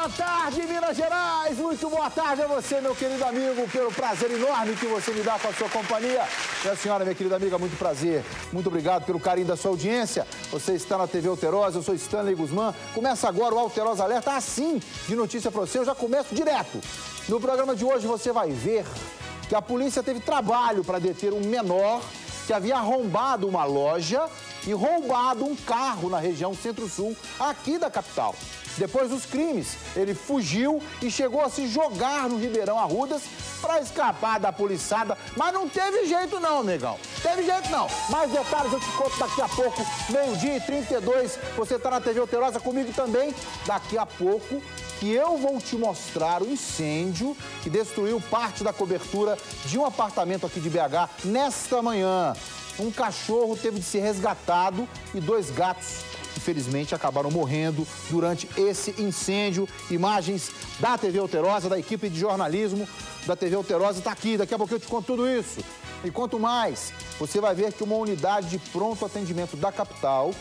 boa tarde, Minas Gerais! Muito boa tarde a você, meu querido amigo, pelo prazer enorme que você me dá com a sua companhia. Minha senhora, minha querida amiga, muito prazer. Muito obrigado pelo carinho da sua audiência. Você está na TV Alterosa, eu sou Stanley Guzmán. Começa agora o Alterosa Alerta, assim, de notícia para você, eu já começo direto. No programa de hoje você vai ver que a polícia teve trabalho para deter um menor que havia arrombado uma loja e roubado um carro na região centro-sul aqui da capital. Depois dos crimes, ele fugiu e chegou a se jogar no Ribeirão Arrudas para escapar da poliçada. Mas não teve jeito não, negão. Teve jeito não. Mais detalhes eu te conto daqui a pouco, meio-dia e 32. Você está na TV Alterosa comigo também. Daqui a pouco que eu vou te mostrar o incêndio que destruiu parte da cobertura de um apartamento aqui de BH nesta manhã. Um cachorro teve de ser resgatado e dois gatos infelizmente, acabaram morrendo durante esse incêndio. Imagens da TV Alterosa, da equipe de jornalismo da TV Alterosa, está aqui. Daqui a pouco eu te conto tudo isso. E quanto mais, você vai ver que uma unidade de pronto atendimento da capital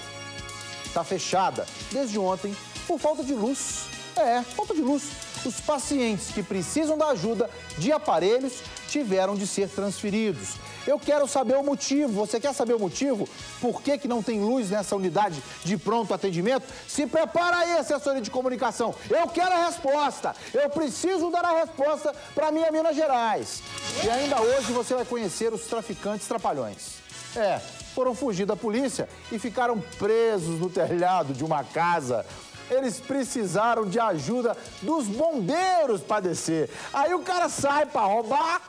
está fechada desde ontem por falta de luz. É, falta de luz. Os pacientes que precisam da ajuda de aparelhos tiveram de ser transferidos. Eu quero saber o motivo. Você quer saber o motivo? Por que, que não tem luz nessa unidade de pronto atendimento? Se prepara aí, assessoria de comunicação. Eu quero a resposta. Eu preciso dar a resposta para minha Minas Gerais. E ainda hoje você vai conhecer os traficantes trapalhões. É, foram fugir da polícia e ficaram presos no telhado de uma casa eles precisaram de ajuda dos bombeiros para descer. Aí o cara sai para roubar,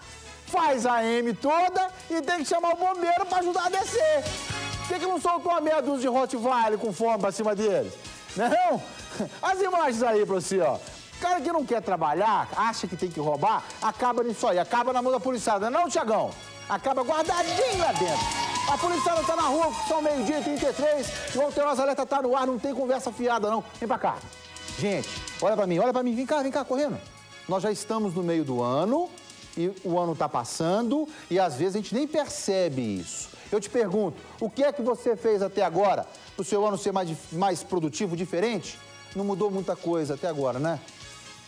faz a M toda e tem que chamar o bombeiro para ajudar a descer. Por que, que não soltou a meia dúzia de Rottweiler com fome para cima deles? Não? As imagens aí para você, ó. O cara que não quer trabalhar, acha que tem que roubar, acaba nisso aí, acaba na mão da policiada. Não, Tiagão? Acaba guardadinho lá dentro. A policiada tá na rua, são meio-dia e 33, o Alterosa Alerta tá no ar, não tem conversa fiada não. Vem pra cá. Gente, olha pra mim, olha pra mim, vem cá, vem cá, correndo. Nós já estamos no meio do ano, e o ano está passando e às vezes a gente nem percebe isso. Eu te pergunto, o que é que você fez até agora para o seu ano ser mais, mais produtivo, diferente? Não mudou muita coisa até agora, né?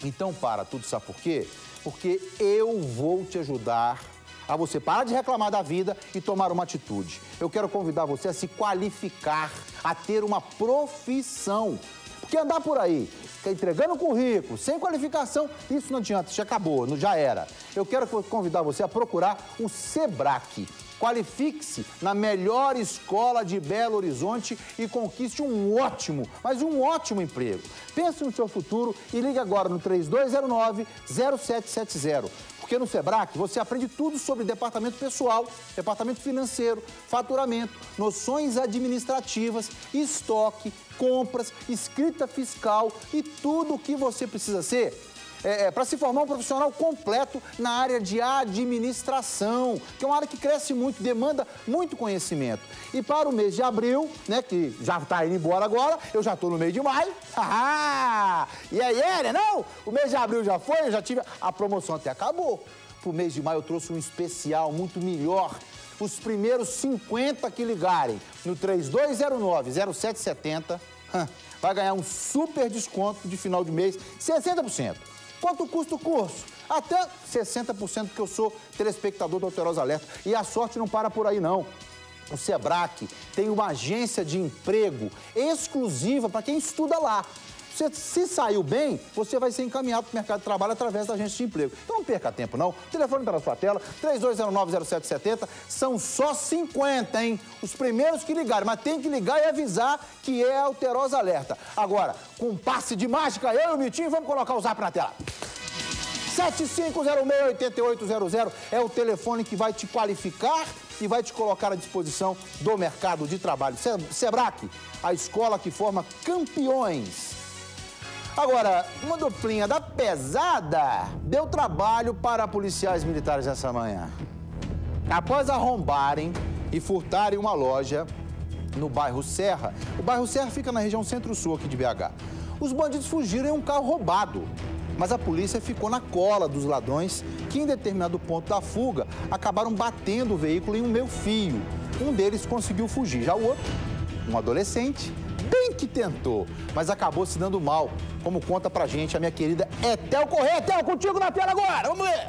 Então para tudo, sabe por quê? Porque eu vou te ajudar a você parar de reclamar da vida e tomar uma atitude. Eu quero convidar você a se qualificar, a ter uma profissão. Porque andar por aí entregando currículo, sem qualificação, isso não adianta, já acabou, já era. Eu quero convidar você a procurar o SEBRAC. Qualifique-se na melhor escola de Belo Horizonte e conquiste um ótimo, mas um ótimo emprego. Pense no seu futuro e ligue agora no 3209-0770. Porque no Sebrae você aprende tudo sobre departamento pessoal, departamento financeiro, faturamento, noções administrativas, estoque, compras, escrita fiscal e tudo o que você precisa ser é, é, para se formar um profissional completo na área de administração, que é uma área que cresce muito, demanda muito conhecimento. E para o mês de abril, né, que já está indo embora agora, eu já estou no mês de maio. Ah, e aí, é, não? O mês de abril já foi, eu já tive. A promoção até acabou. Para o mês de maio eu trouxe um especial muito melhor os primeiros 50 que ligarem no 3209-0770 vai ganhar um super desconto de final de mês, 60%. Quanto custa o curso? Até 60%, porque eu sou telespectador do Alterosa Alerta. E a sorte não para por aí, não. O SEBRAC tem uma agência de emprego exclusiva para quem estuda lá. Você, se saiu bem, você vai ser encaminhado para o mercado de trabalho através da agência de emprego. Então não perca tempo, não. O telefone está na sua tela, 3209-0770. São só 50, hein? Os primeiros que ligarem, mas tem que ligar e avisar que é Alterosa Alerta. Agora, com passe de mágica, eu e o Mitinho vamos colocar o zap na tela. 7506-8800 é o telefone que vai te qualificar e vai te colocar à disposição do mercado de trabalho. Sebrac, a escola que forma campeões Agora, uma duplinha da pesada deu trabalho para policiais militares essa manhã. Após arrombarem e furtarem uma loja no bairro Serra, o bairro Serra fica na região centro-sul aqui de BH. Os bandidos fugiram em um carro roubado, mas a polícia ficou na cola dos ladrões que, em determinado ponto da fuga, acabaram batendo o veículo em um meio fio. Um deles conseguiu fugir, já o outro, um adolescente, bem que tentou, mas acabou se dando mal, como conta pra gente a minha querida Etel Correia. Etel, contigo na tela agora, vamos ver!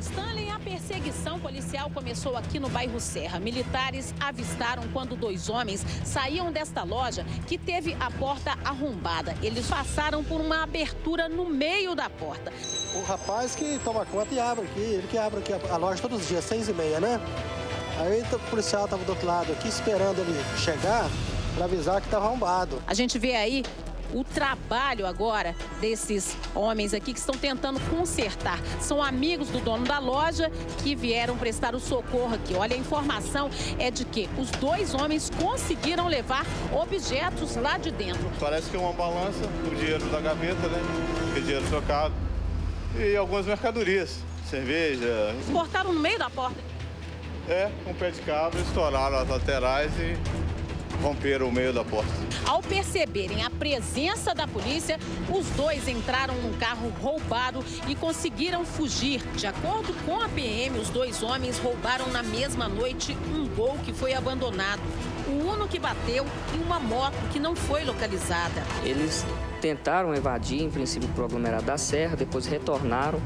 Stanley, a perseguição policial começou aqui no bairro Serra. Militares avistaram quando dois homens saíam desta loja que teve a porta arrombada. Eles passaram por uma abertura no meio da porta. O rapaz que toma conta e abre aqui, ele que abre aqui a loja todos os dias, seis e meia, né? Aí o policial estava do outro lado aqui esperando ele chegar para avisar que estava arrombado. A gente vê aí o trabalho agora desses homens aqui que estão tentando consertar. São amigos do dono da loja que vieram prestar o socorro aqui. Olha, a informação é de que os dois homens conseguiram levar objetos lá de dentro. Parece que é uma balança do dinheiro da gaveta, né? Que dinheiro trocado. E algumas mercadorias, cerveja. Cortaram no meio da porta. É, com um pé de cabra, estouraram as laterais e romperam o meio da porta. Ao perceberem a presença da polícia, os dois entraram num carro roubado e conseguiram fugir. De acordo com a PM, os dois homens roubaram na mesma noite um gol que foi abandonado, o Uno que bateu e uma moto que não foi localizada. Eles tentaram evadir, em princípio, para o aglomerado da Serra, depois retornaram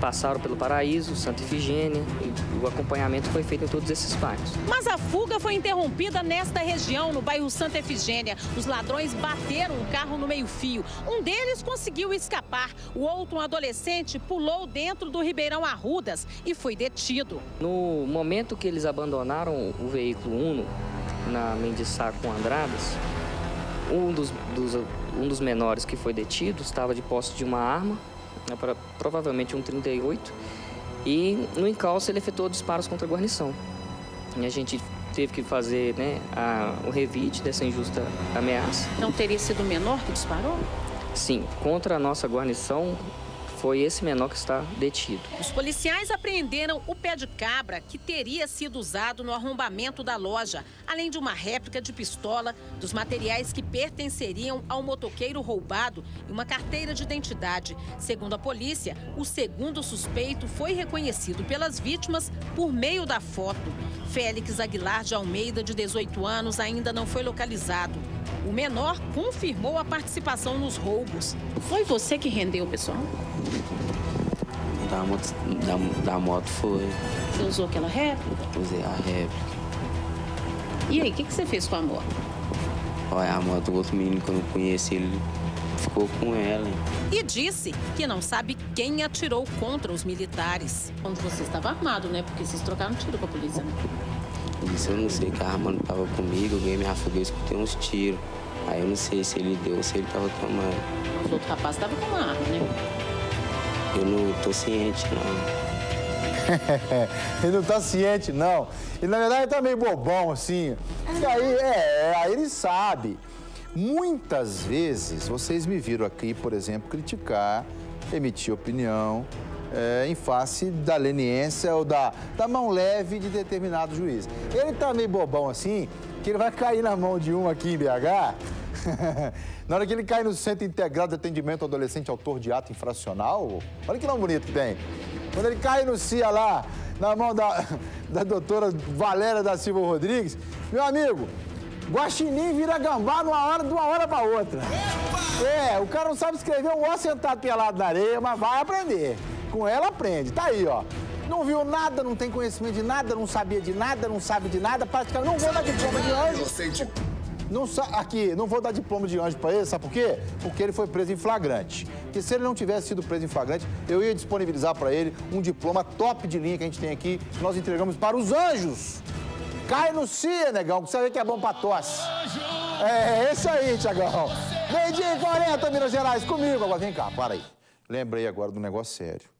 passaram pelo Paraíso, Santa Ifigênia e o acompanhamento foi feito em todos esses bairros. Mas a fuga foi interrompida nesta região, no bairro Santa Efigênia. Os ladrões bateram o carro no meio-fio. Um deles conseguiu escapar. O outro, um adolescente, pulou dentro do Ribeirão Arrudas e foi detido. No momento que eles abandonaram o veículo Uno na Mendissá com Andradas, um dos, dos, um dos menores que foi detido estava de posse de uma arma né, para, provavelmente um 38, e no encalço ele efetuou disparos contra a guarnição. E a gente teve que fazer né, a, o revide dessa injusta ameaça. Não teria sido o menor que disparou? Sim, contra a nossa guarnição foi esse menor que está detido. Os policiais apreenderam o pé de cabra que teria sido usado no arrombamento da loja, além de uma réplica de pistola, dos materiais que pertenceriam ao motoqueiro roubado e uma carteira de identidade. Segundo a polícia, o segundo suspeito foi reconhecido pelas vítimas por meio da foto. Félix Aguilar de Almeida, de 18 anos, ainda não foi localizado. O menor confirmou a participação nos roubos. Foi você que rendeu o pessoal? Da moto, da, da moto foi. Você usou aquela réplica? Usei a réplica. E aí, o que, que você fez com a moto? Olha, a moto do outro menino que eu não conheci, ele ficou com ela. E disse que não sabe quem atirou contra os militares. Onde você estava armado, né? Porque vocês trocaram tiro com a polícia, né? Isso eu não sei, que a arma não estava comigo, eu ganhei minha fuga, eu escutei uns tiros. Aí eu não sei se ele deu ou se ele estava tomando. Os outros rapazes estavam com uma arma, né? Eu não tô ciente, não. ele não tá ciente, não. E na verdade ele tá meio bobão, assim. E aí, é, aí ele sabe. Muitas vezes vocês me viram aqui, por exemplo, criticar, emitir opinião é, em face da leniência ou da, da mão leve de determinado juiz. Ele tá meio bobão assim, que ele vai cair na mão de um aqui em BH. na hora que ele cai no Centro Integrado de Atendimento ao Adolescente Autor de Ato Infracional, olha que nome bonito que tem. Quando ele cai no CIA lá, na mão da, da doutora Valéria da Silva Rodrigues, meu amigo, Guaxinim vira gambá numa hora, de uma hora para outra. É, o cara não sabe escrever um ó sentado pelado na areia, mas vai aprender. Com ela aprende. Tá aí, ó. Não viu nada, não tem conhecimento de nada, não sabia de nada, não sabe de nada, praticamente não vou dar diploma de anjo. Não, aqui, não vou dar diploma de anjo para ele, sabe por quê? Porque ele foi preso em flagrante. Porque se ele não tivesse sido preso em flagrante, eu ia disponibilizar para ele um diploma top de linha que a gente tem aqui, que nós entregamos para os anjos. Cai no CIA, negão, que você vê que é bom pra tosse. É, é isso aí, Tiagão. Meio-dia 40, Minas Gerais, comigo. Agora vem cá, para aí. Lembrei agora do negócio sério.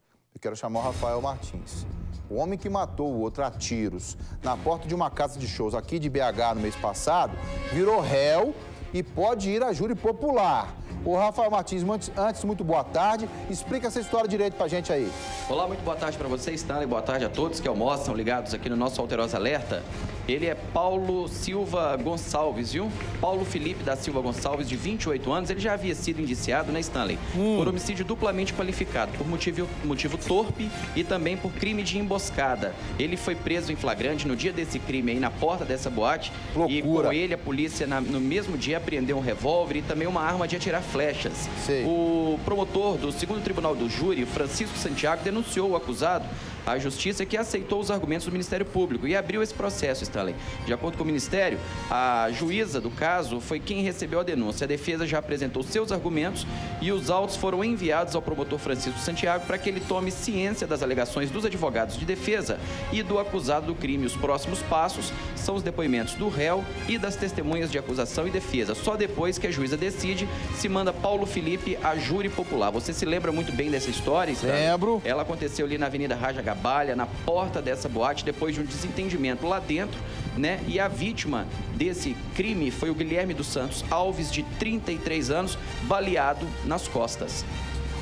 Quero chamar o Rafael Martins. O homem que matou o outro a tiros na porta de uma casa de shows aqui de BH no mês passado virou réu e pode ir a júri popular. O Rafael Martins, antes, muito boa tarde. Explica essa história direito pra gente aí. Olá, muito boa tarde para vocês, Stanley. Boa tarde a todos que almoçam ligados aqui no nosso Alterosa Alerta. Ele é Paulo Silva Gonçalves, viu? Paulo Felipe da Silva Gonçalves, de 28 anos. Ele já havia sido indiciado na Stanley hum. por homicídio duplamente qualificado, por motivo, motivo torpe e também por crime de emboscada. Ele foi preso em flagrante no dia desse crime aí na porta dessa boate. Loucura. E com ele a polícia na, no mesmo dia apreendeu um revólver e também uma arma de atirar flechas. Sei. O promotor do segundo tribunal do júri, Francisco Santiago, denunciou o acusado à Justiça que aceitou os argumentos do Ministério Público e abriu esse processo, Stanley. De acordo com o Ministério, a juíza do caso foi quem recebeu a denúncia. A defesa já apresentou seus argumentos e os autos foram enviados ao promotor Francisco Santiago para que ele tome ciência das alegações dos advogados de defesa e do acusado do crime. Os próximos passos são os depoimentos do réu e das testemunhas de acusação e defesa. Só depois que a juíza decide se manda Paulo Felipe a júri popular. Você se lembra muito bem dessa história? Lembro. Ela aconteceu ali na Avenida Raja trabalha na porta dessa boate depois de um desentendimento lá dentro, né? E a vítima desse crime foi o Guilherme dos Santos Alves, de 33 anos, baleado nas costas.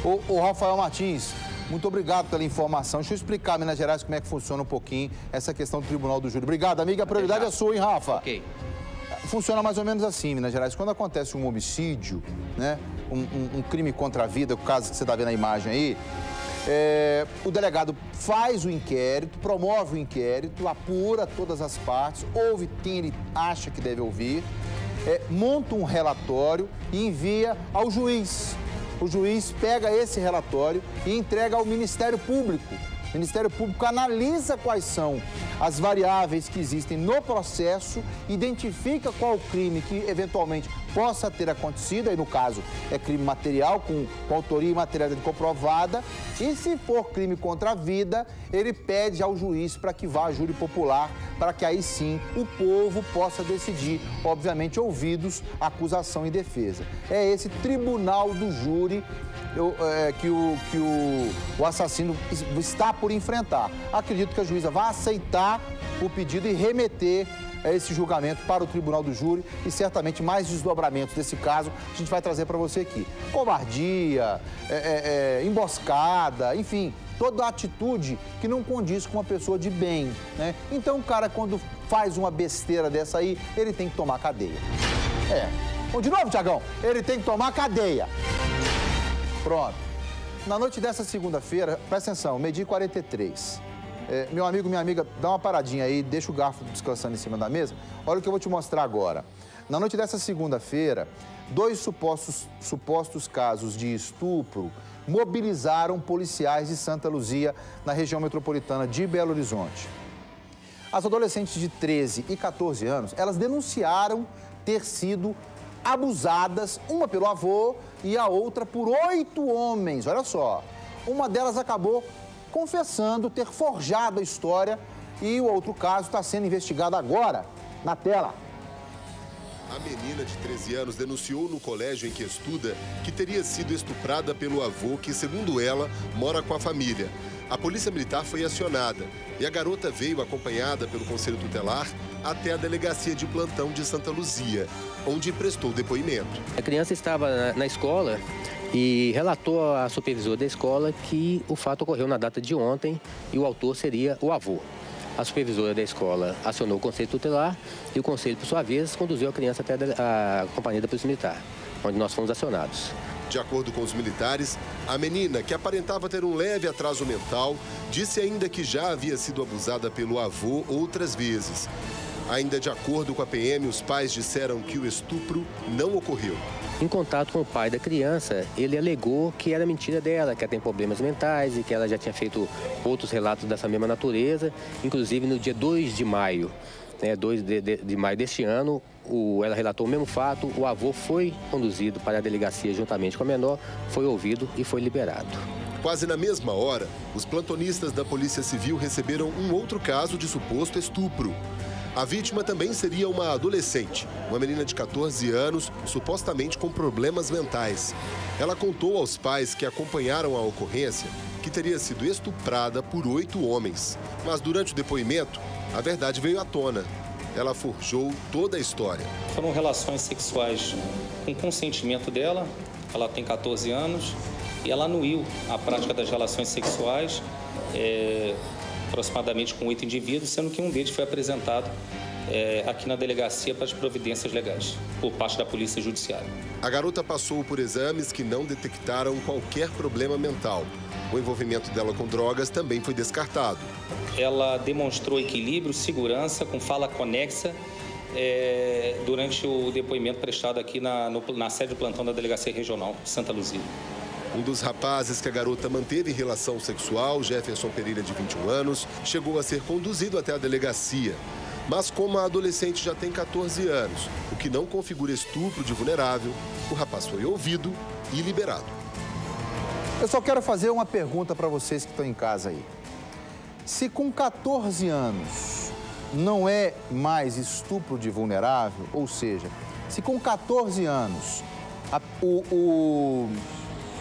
O, o Rafael Martins, muito obrigado pela informação. Deixa eu explicar, Minas Gerais, como é que funciona um pouquinho essa questão do Tribunal do Júri. Obrigado, amiga. A prioridade é sua, hein, Rafa? Ok. Funciona mais ou menos assim, Minas Gerais. Quando acontece um homicídio, né? Um, um, um crime contra a vida, o caso que você está vendo na imagem aí, é, o delegado faz o inquérito, promove o inquérito, apura todas as partes, ouve quem ele acha que deve ouvir, é, monta um relatório e envia ao juiz. O juiz pega esse relatório e entrega ao Ministério Público. O Ministério Público analisa quais são as variáveis que existem no processo, identifica qual crime que eventualmente possa ter acontecido, aí no caso é crime material, com, com autoria e materialidade comprovada, e se for crime contra a vida, ele pede ao juiz para que vá a júri popular, para que aí sim o povo possa decidir, obviamente ouvidos acusação e defesa. É esse tribunal do júri eu, é, que, o, que o, o assassino está por enfrentar. Acredito que a juíza vai aceitar o pedido e remeter esse julgamento para o Tribunal do Júri e certamente mais desdobramentos desse caso a gente vai trazer para você aqui. Covardia, é, é, é, emboscada, enfim, toda atitude que não condiz com uma pessoa de bem, né? Então o cara quando faz uma besteira dessa aí, ele tem que tomar cadeia. É. Bom, de novo, Tiagão, ele tem que tomar cadeia. Pronto. Na noite dessa segunda-feira, presta atenção, medi 43. É, meu amigo, minha amiga, dá uma paradinha aí, deixa o garfo descansando em cima da mesa. Olha o que eu vou te mostrar agora. Na noite dessa segunda-feira, dois supostos, supostos casos de estupro mobilizaram policiais de Santa Luzia, na região metropolitana de Belo Horizonte. As adolescentes de 13 e 14 anos, elas denunciaram ter sido abusadas, uma pelo avô e a outra por oito homens. Olha só. Uma delas acabou confessando ter forjado a história e o outro caso está sendo investigado agora, na tela. A menina de 13 anos denunciou no colégio em que estuda que teria sido estuprada pelo avô, que, segundo ela, mora com a família. A polícia militar foi acionada e a garota veio acompanhada pelo conselho tutelar até a delegacia de plantão de Santa Luzia, onde prestou depoimento. A criança estava na escola e relatou à supervisora da escola que o fato ocorreu na data de ontem e o autor seria o avô. A supervisora da escola acionou o conselho tutelar e o conselho, por sua vez, conduziu a criança até a companhia da Polícia Militar, onde nós fomos acionados. De acordo com os militares, a menina, que aparentava ter um leve atraso mental, disse ainda que já havia sido abusada pelo avô outras vezes. Ainda de acordo com a PM, os pais disseram que o estupro não ocorreu. Em contato com o pai da criança, ele alegou que era mentira dela, que ela tem problemas mentais e que ela já tinha feito outros relatos dessa mesma natureza, inclusive no dia 2 de maio. Né, 2 de, de, de maio deste ano, o, ela relatou o mesmo fato, o avô foi conduzido para a delegacia juntamente com a menor, foi ouvido e foi liberado. Quase na mesma hora, os plantonistas da Polícia Civil receberam um outro caso de suposto estupro. A vítima também seria uma adolescente, uma menina de 14 anos, supostamente com problemas mentais. Ela contou aos pais que acompanharam a ocorrência que teria sido estuprada por oito homens. Mas durante o depoimento, a verdade veio à tona. Ela forjou toda a história. Foram relações sexuais com consentimento dela, ela tem 14 anos, e ela anuiu a prática das relações sexuais é, aproximadamente com oito indivíduos, sendo que um deles foi apresentado é, aqui na delegacia para as providências legais, por parte da Polícia Judiciária. A garota passou por exames que não detectaram qualquer problema mental. O envolvimento dela com drogas também foi descartado. Ela demonstrou equilíbrio, segurança, com fala conexa é, durante o depoimento prestado aqui na, no, na sede do plantão da Delegacia Regional de Santa Luzia. Um dos rapazes que a garota manteve relação sexual, Jefferson Pereira, de 21 anos, chegou a ser conduzido até a delegacia. Mas como a adolescente já tem 14 anos, o que não configura estupro de vulnerável, o rapaz foi ouvido e liberado. Eu só quero fazer uma pergunta para vocês que estão em casa aí. Se com 14 anos não é mais estupro de vulnerável, ou seja, se com 14 anos a, o, o,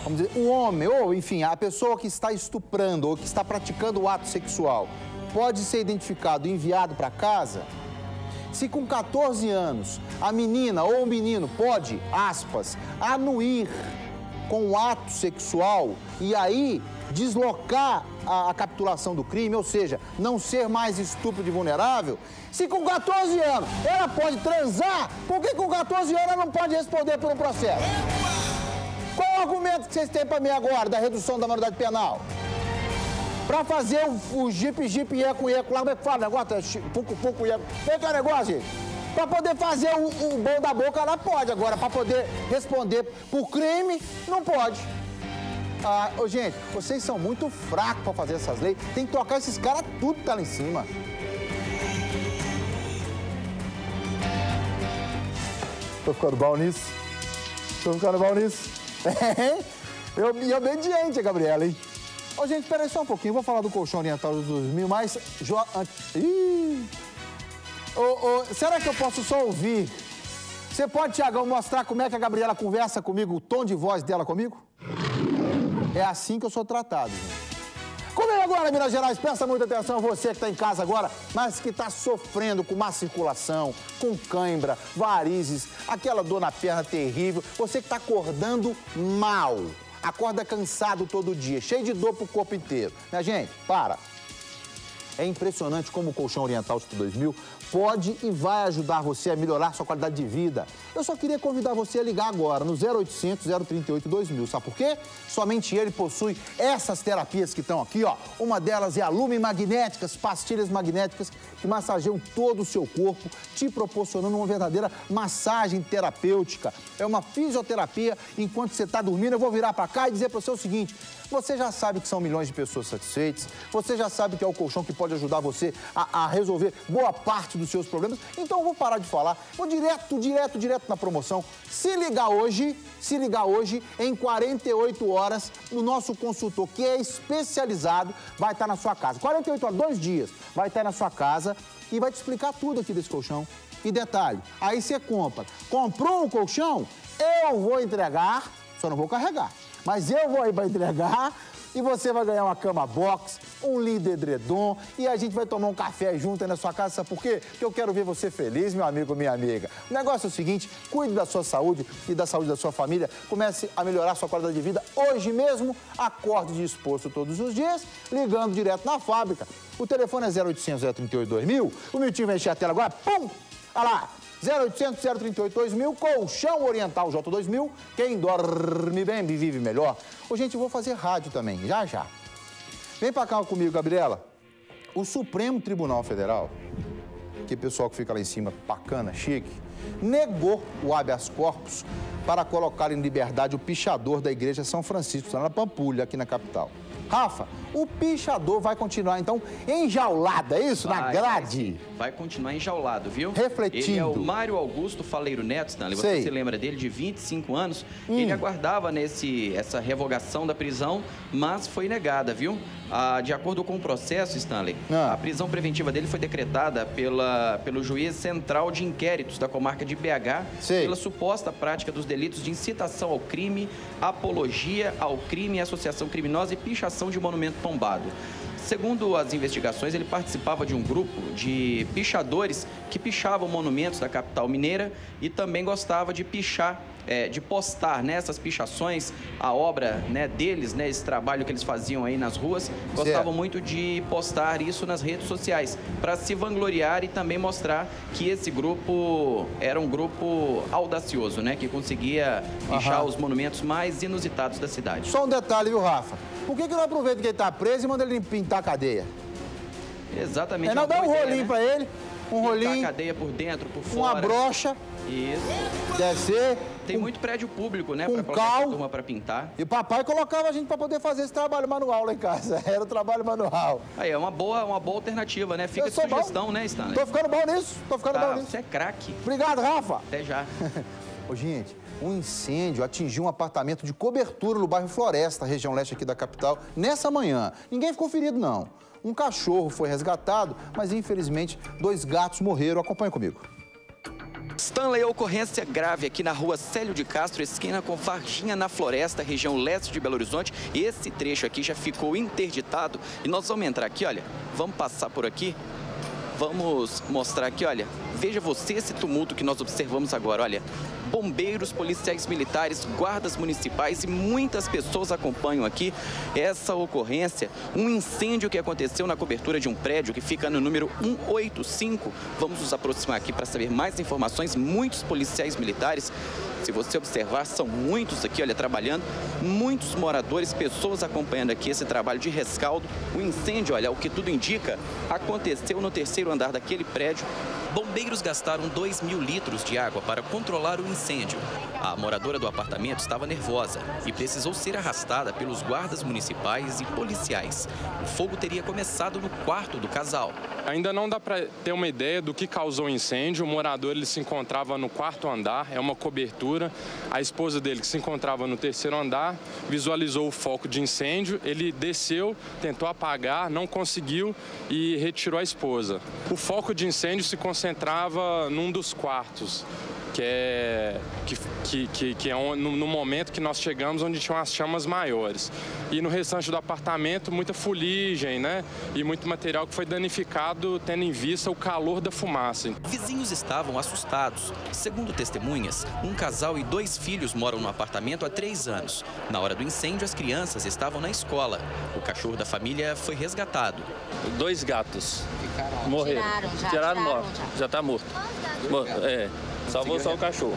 vamos dizer, o homem, ou enfim, a pessoa que está estuprando ou que está praticando o ato sexual pode ser identificado e enviado para casa, se com 14 anos a menina ou o menino pode, aspas, anuir com o ato sexual e aí deslocar a, a, capitulação do crime, ou seja, não ser mais estupro de vulnerável, se com 14 anos ela pode transar, por que com 14 anos ela não pode responder por um processo? Qual o argumento que vocês têm para mim agora da redução da maioridade penal? Pra fazer o, o Jeep, Jeep, Ieco, Ieco lá, como é que fala o negócio? É pouco, pouco, Ieco. Vem cá o negócio. Pra poder fazer o, o bom da boca, ela pode. Agora, pra poder responder por crime, não pode. Ah, ô, gente, vocês são muito fracos pra fazer essas leis. Tem que trocar esses caras tudo que tá lá em cima. Tô ficando bom nisso? Tô ficando bom nisso? Eu me obediente, Gabriela, hein? Ô, gente, peraí só um pouquinho. Vou falar do colchão oriental dos 2000, mas... Jo... Ih... Ô, será que eu posso só ouvir? Você pode, Tiagão, mostrar como é que a Gabriela conversa comigo, o tom de voz dela comigo? É assim que eu sou tratado, gente. Comigo agora, Minas Gerais, presta muita atenção, você que está em casa agora, mas que está sofrendo com má circulação, com cãibra, varizes, aquela dor na perna terrível, você que está acordando mal acorda cansado todo dia, cheio de dor pro corpo inteiro. Minha gente, para. É impressionante como o Colchão Oriental Estudo 2000 pode e vai ajudar você a melhorar sua qualidade de vida. Eu só queria convidar você a ligar agora no 0800 038 2000. Sabe por quê? Somente ele possui essas terapias que estão aqui, ó. Uma delas é a Lume Magnéticas, pastilhas magnéticas que massageiam todo o seu corpo, te proporcionando uma verdadeira massagem terapêutica. É uma fisioterapia enquanto você está dormindo. Eu vou virar para cá e dizer para você o seguinte: você já sabe que são milhões de pessoas satisfeitas, você já sabe que é o colchão que pode ajudar você a, a resolver boa parte dos seus problemas. Então eu vou parar de falar, vou direto, direto, direto na promoção. Se ligar hoje, se ligar hoje, em 48 horas, o nosso consultor, que é especializado, vai estar na sua casa. 48 horas, dois dias, vai estar na sua casa e vai te explicar tudo aqui desse colchão. E detalhe, aí você compra. Comprou um colchão? Eu vou entregar, só não vou carregar. Mas eu vou aí para entregar e você vai ganhar uma cama box, um lindo edredom e a gente vai tomar um café junto aí na sua casa. Sabe por quê? Porque eu quero ver você feliz, meu amigo, minha amiga. O negócio é o seguinte: cuide da sua saúde e da saúde da sua família. Comece a melhorar sua qualidade de vida hoje mesmo. Acorde disposto todos os dias, ligando direto na fábrica. O telefone é 0800 038 2000. O Miltinho vai encher a tela agora. Pum! Olha lá, 0800 038 2000, Colchão Oriental J2000. Quem dorme bem, vive melhor. Ô, gente, eu vou fazer rádio também, já já. Vem pra cá comigo, Gabriela. O Supremo Tribunal Federal, que pessoal que fica lá em cima, bacana, chique, negou o habeas corpus para colocar em liberdade o pichador da Igreja São Francisco, lá na Pampulha, aqui na capital. Rafa, o pichador vai continuar, então, enjaulado, é isso? Vai, na grade? Vai, vai, continuar enjaulado, viu? Refletindo. Ele é o Mário Augusto Faleiro Neto, Stanley. Você se lembra dele, de 25 anos. Hum. Ele aguardava nesse, essa revogação da prisão, mas foi negada, viu? Ah, de acordo com o processo, Stanley, Ah. a prisão preventiva dele foi decretada pela, pelo juiz central de inquéritos da comarca de BH pela suposta prática dos delitos de incitação ao crime, apologia ao crime, associação criminosa e pichação de monumento tombado. Segundo as investigações, ele participava de um grupo de pichadores que pichavam monumentos da capital mineira e também gostava de pichar é, de postar nessas né, pichações a obra né, deles, né, esse trabalho que eles faziam aí nas ruas, gostavam certo. muito de postar isso nas redes sociais para se vangloriar e também mostrar que esse grupo era um grupo audacioso, né, que conseguia pichar os monumentos mais inusitados da cidade. Só um detalhe, viu, Rafa? Por que, que não aproveita que ele está preso e manda ele pintar a cadeia? Exatamente. É, não, dá um ideia, rolinho né? para ele, um pintar rolinho. a cadeia por dentro, por fora. Uma brocha. Isso. Descer. Tem muito prédio público, né? Com cal. turma pra pintar. E o papai colocava a gente para poder fazer esse trabalho manual lá em casa. Era o trabalho manual. Aí, é uma boa, uma boa alternativa, né? Fica de sugestão, bom. né, Stanley? Tô ficando bom nisso, tô ficando Tá, bom nisso. Você é craque. Obrigado, Rafa. Até já. Ô, gente, um incêndio atingiu um apartamento de cobertura no bairro Floresta, região leste aqui da capital, nessa manhã. Ninguém ficou ferido, não. Um cachorro foi resgatado, mas infelizmente dois gatos morreram. Acompanhe comigo. Stanley, ocorrência grave aqui na rua Célio de Castro, esquina com Varginha, na Floresta, região leste de Belo Horizonte. Esse trecho aqui já ficou interditado e nós vamos entrar aqui, olha, vamos passar por aqui, vamos mostrar aqui, olha, veja você esse tumulto que nós observamos agora, olha. Bombeiros, policiais militares, guardas municipais e muitas pessoas acompanham aqui essa ocorrência. Um incêndio que aconteceu na cobertura de um prédio que fica no número 185. Vamos nos aproximar aqui para saber mais informações. Muitos policiais militares se você observar, são muitos aqui, olha, trabalhando, muitos moradores, pessoas acompanhando aqui esse trabalho de rescaldo. O incêndio, olha, o que tudo indica, aconteceu no terceiro andar daquele prédio. Bombeiros gastaram 2 mil litros de água para controlar o incêndio. A moradora do apartamento estava nervosa e precisou ser arrastada pelos guardas municipais e policiais. O fogo teria começado no quarto do casal. Ainda não dá para ter uma ideia do que causou o incêndio. O morador ele se encontrava no quarto andar, é uma cobertura. A esposa dele, que se encontrava no terceiro andar, visualizou o foco de incêndio. Ele desceu, tentou apagar, não conseguiu e retirou a esposa. O foco de incêndio se concentrava num dos quartos que é, que, que, que, é um, no, no, momento que nós chegamos onde tinham as chamas maiores. E no restante do apartamento, muita fuligem, né? E muito material que foi danificado, tendo em vista o calor da fumaça. Vizinhos estavam assustados. Segundo testemunhas, um casal e dois filhos moram no apartamento há três anos. Na hora do incêndio, as crianças estavam na escola. O cachorro da família foi resgatado. Dois gatos morreram. Tiraram já. Tiraram, tiraram morto. Já está morto. É. Salvou só o cachorro.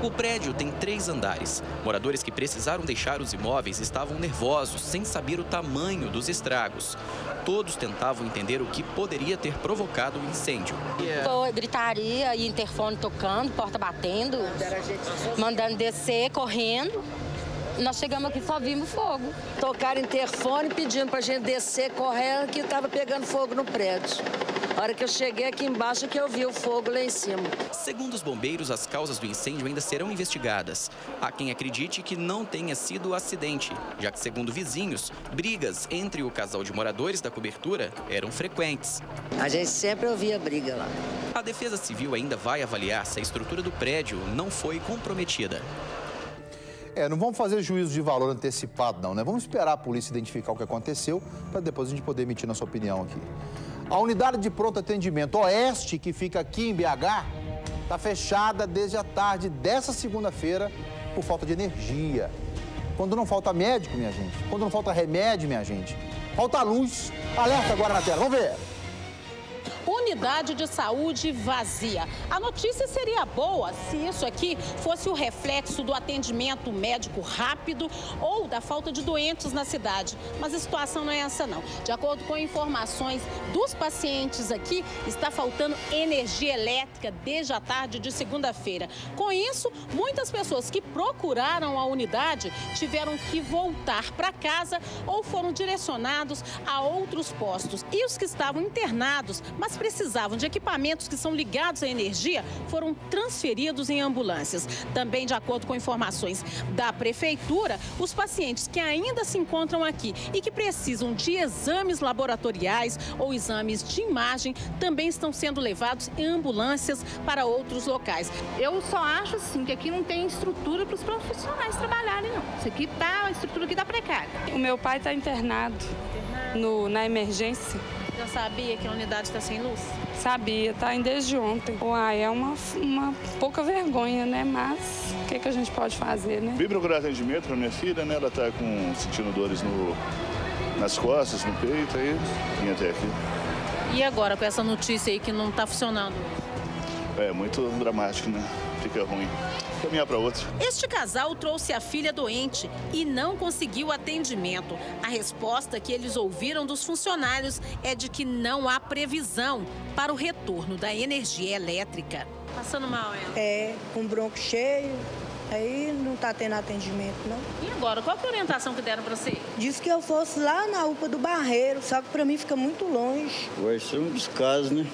O prédio tem três andares. Moradores que precisaram deixar os imóveis estavam nervosos, sem saber o tamanho dos estragos. Todos tentavam entender o que poderia ter provocado o incêndio. Foi gritaria e interfone tocando, porta batendo, mandando descer, correndo. Nós chegamos aqui só vimos fogo. Tocaram interfone pedindo pra gente descer correndo que estava pegando fogo no prédio. A hora que eu cheguei aqui embaixo que eu vi o fogo lá em cima. Segundo os bombeiros, as causas do incêndio ainda serão investigadas. Há quem acredite que não tenha sido acidente, já que, segundo vizinhos, brigas entre o casal de moradores da cobertura eram frequentes. A gente sempre ouvia briga lá. A Defesa Civil ainda vai avaliar se a estrutura do prédio não foi comprometida. É, não vamos fazer juízo de valor antecipado, não, né? Vamos esperar a polícia identificar o que aconteceu para depois a gente poder emitir nossa opinião aqui. A unidade de pronto atendimento Oeste, que fica aqui em BH, está fechada desde a tarde dessa segunda-feira por falta de energia. Quando não falta médico, minha gente, quando não falta remédio, minha gente, falta luz. Alerta agora na tela, vamos ver. Unidade de saúde vazia. A notícia seria boa se isso aqui fosse o reflexo do atendimento médico rápido ou da falta de doentes na cidade. Mas a situação não é essa, não. De acordo com informações dos pacientes aqui, está faltando energia elétrica desde a tarde de segunda-feira. Com isso, muitas pessoas que procuraram a unidade tiveram que voltar para casa ou foram direcionados a outros postos. E os que estavam internados, mas precisavam de equipamentos que são ligados à energia foram transferidos em ambulâncias. Também, de acordo com informações da Prefeitura, os pacientes que ainda se encontram aqui e que precisam de exames laboratoriais ou exames de imagem também estão sendo levados em ambulâncias para outros locais. Eu só acho assim que aqui não tem estrutura para os profissionais trabalharem, não. Isso aqui tá, a estrutura aqui está precária. O meu pai está internado no, na emergência Sabia que a unidade está sem luz? Sabia, tá em desde ontem. Uai, é uma, uma pouca vergonha, né? Mas o que, que a gente pode fazer, né? Vim procurar atendimento para minha filha, né? Ela tá com, sentindo dores no, nas costas, no peito, aí vim até aqui. E agora com essa notícia aí que não está funcionando? É muito dramático, né? Fica ruim. Caminhar para outro. Este casal trouxe a filha doente e não conseguiu atendimento. A resposta que eles ouviram dos funcionários é de que não há previsão para o retorno da energia elétrica. Passando mal, ela? É, com bronco cheio, aí não tá tendo atendimento, não. E agora, qual que é a orientação que deram para você? Disse que eu fosse lá na UPA do Barreiro, só que para mim fica muito longe. Vai ser um descaso, né?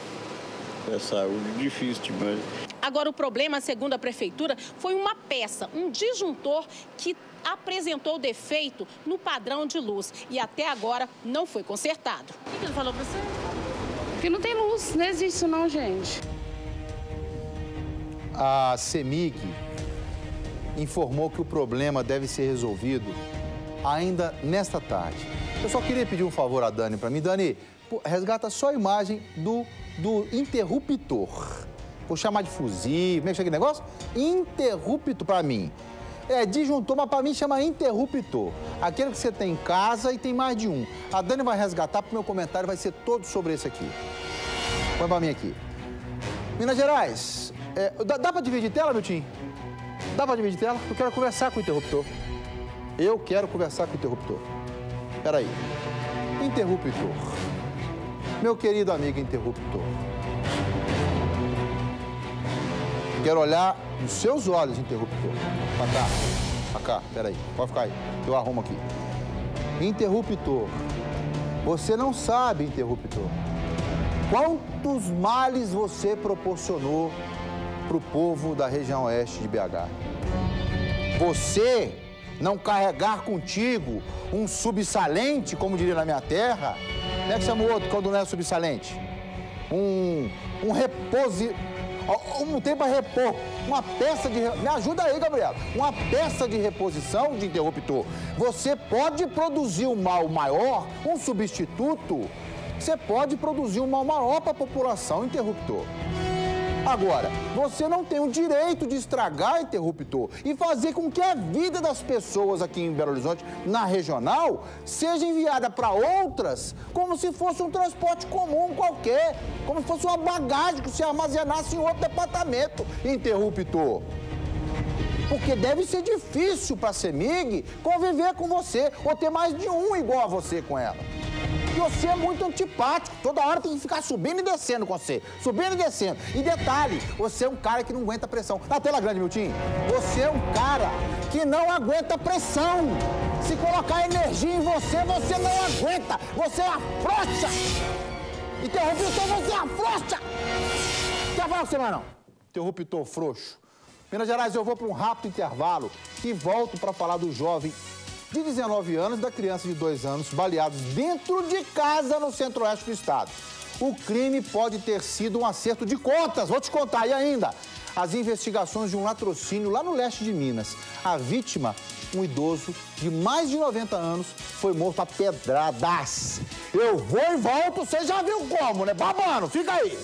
É saúde difícil demais. Agora, o problema, segundo a prefeitura, foi uma peça, um disjuntor que apresentou defeito no padrão de luz e até agora não foi consertado. O que ele falou para você? Que não tem luz, não existe isso não, gente. A CEMIG informou que o problema deve ser resolvido ainda nesta tarde. Eu só queria pedir um favor a Dani para mim. Dani, resgata só a imagem do, do interruptor. Vou chamar de fusível, como é que chama negócio? Interruptor para mim. É disjuntor, mas para mim chama interruptor. Aquele que você tem em casa e tem mais de um. A Dani vai resgatar, porque meu comentário vai ser todo sobre esse aqui. Põe para mim aqui. Minas Gerais, é, dá, dá para dividir tela, meu time? Dá para dividir tela? Eu quero conversar com o interruptor. Eu quero conversar com o interruptor. Espera aí. Interruptor. Meu querido amigo interruptor. Quero olhar nos seus olhos, interruptor. Pra cá. Pra cá, peraí. Pode ficar aí. Eu arrumo aqui. Interruptor. Você não sabe, interruptor, quantos males você proporcionou para o povo da região oeste de BH. Você não carregar contigo um subsalente, como diria na minha terra. Como é que chama o outro quando não é subsalente? Um, um reposi um tempo para repor, uma peça de. Me ajuda aí, Gabriela. Uma peça de reposição de interruptor. Você pode produzir um mal maior, um substituto. Você pode produzir um mal maior para a população interruptor. Agora, você não tem o direito de estragar interruptor e fazer com que a vida das pessoas aqui em Belo Horizonte, na regional, seja enviada para outras como se fosse um transporte comum qualquer, como se fosse uma bagagem que se armazenasse em outro departamento. Interruptor. Porque deve ser difícil para a CEMIG conviver com você ou ter mais de um igual a você com ela. Você é muito antipático. Toda hora tem que ficar subindo e descendo com você. Subindo e descendo. E detalhe, você é um cara que não aguenta pressão. Na tela grande, Miltinho. Você é um cara que não aguenta pressão. Se colocar energia em você, você não aguenta. Você é afrouxa. Interruptor, você é afrouxa. Quer falar com você, não? Interruptor frouxo. Minas Gerais, eu vou para um rápido intervalo e volto para falar do jovem de 19 anos da criança de 2 anos baleados dentro de casa no centro-oeste do estado. O crime pode ter sido um acerto de contas, vou te contar, e ainda, as investigações de um latrocínio lá no leste de Minas. A vítima, um idoso de mais de 90 anos, foi morto a pedradas. Eu vou e volto, você já viu como, né? Babando, fica aí.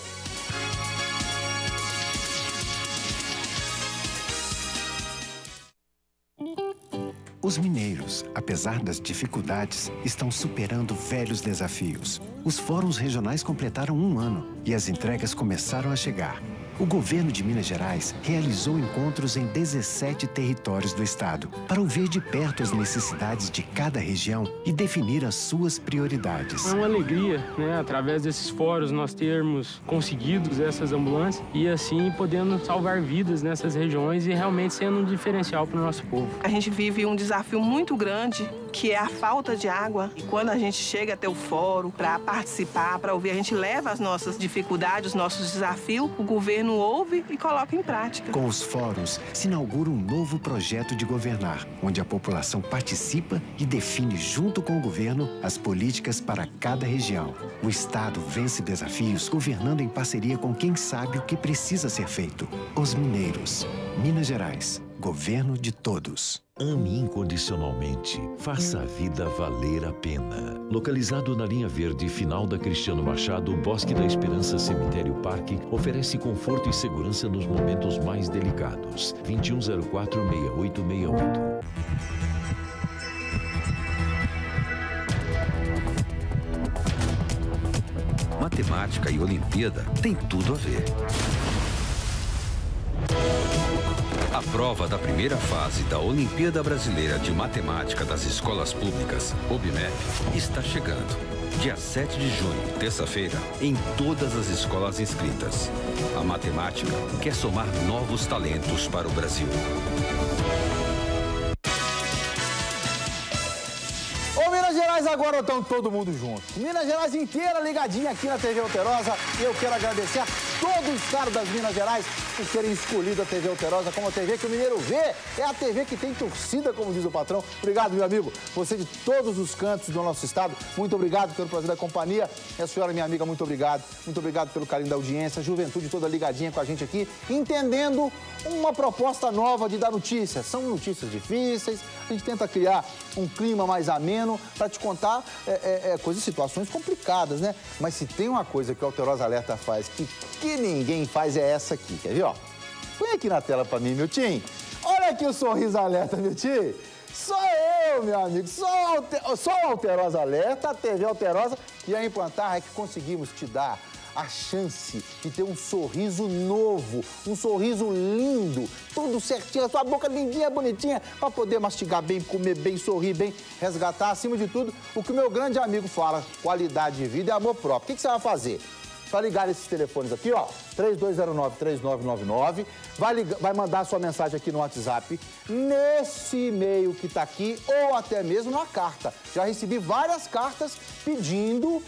Os mineiros, apesar das dificuldades, estão superando velhos desafios. Os fóruns regionais completaram um ano e as entregas começaram a chegar. O governo de Minas Gerais realizou encontros em 17 territórios do estado para ouvir de perto as necessidades de cada região e definir as suas prioridades. É uma alegria, né, através desses fóruns, nós termos conseguido essas ambulâncias e assim podendo salvar vidas nessas regiões e realmente sendo um diferencial para o nosso povo. A gente vive um desafio muito grande que é a falta de água. E quando a gente chega até o fórum para participar, para ouvir, a gente leva as nossas dificuldades, os nossos desafios, o governo ouve e coloca em prática. Com os fóruns, se inaugura um novo projeto de governar, onde a população participa e define junto com o governo as políticas para cada região. O Estado vence desafios governando em parceria com quem sabe o que precisa ser feito. Os mineiros. Minas Gerais. Governo de todos. Ame incondicionalmente. Faça a vida valer a pena. Localizado na linha verde final da Cristiano Machado, o Bosque da Esperança Cemitério Parque oferece conforto e segurança nos momentos mais delicados. 2104-6868. Matemática e Olimpíada tem tudo a ver. A prova da primeira fase da Olimpíada Brasileira de Matemática das Escolas Públicas, OBMEP, está chegando. Dia 7 de junho, terça-feira, em todas as escolas inscritas. A matemática quer somar novos talentos para o Brasil. Gerais, agora estão todo mundo junto. Minas Gerais inteira ligadinha aqui na TV Alterosa. Eu quero agradecer todos os caras das Minas Gerais por terem escolhido a TV Alterosa como a TV que o Mineiro vê. É a TV que tem torcida, como diz o patrão. Obrigado, meu amigo. Você de todos os cantos do nosso estado, muito obrigado pelo prazer da companhia. E a senhora, minha amiga, muito obrigado. Muito obrigado pelo carinho da audiência. Juventude toda ligadinha com a gente aqui, entendendo uma proposta nova de dar notícias. São notícias difíceis, a gente tenta criar um clima mais ameno para te contar é, é, é, coisas, situações complicadas, né? Mas se tem uma coisa que o Alterosa Alerta faz que, que ninguém faz é essa aqui, quer ver, ó? Põe aqui na tela para mim, meu Tim. Olha aqui o sorriso alerta, meu Tim. Sou eu, meu amigo. Sou, alter... Sou o Alterosa Alerta, a TV Alterosa. E a Implantar é que conseguimos te dar a chance de ter um sorriso novo, um sorriso lindo, tudo certinho, a sua boca lindinha, bonitinha, para poder mastigar bem, comer bem, sorrir bem, resgatar, acima de tudo, o que o meu grande amigo fala, qualidade de vida e amor próprio. O que, que você vai fazer? Só ligar esses telefones aqui, ó, 3209-3999, vai, ligar, vai mandar sua mensagem aqui no WhatsApp, nesse e-mail que tá aqui, ou até mesmo na carta. Já recebi várias cartas pedindo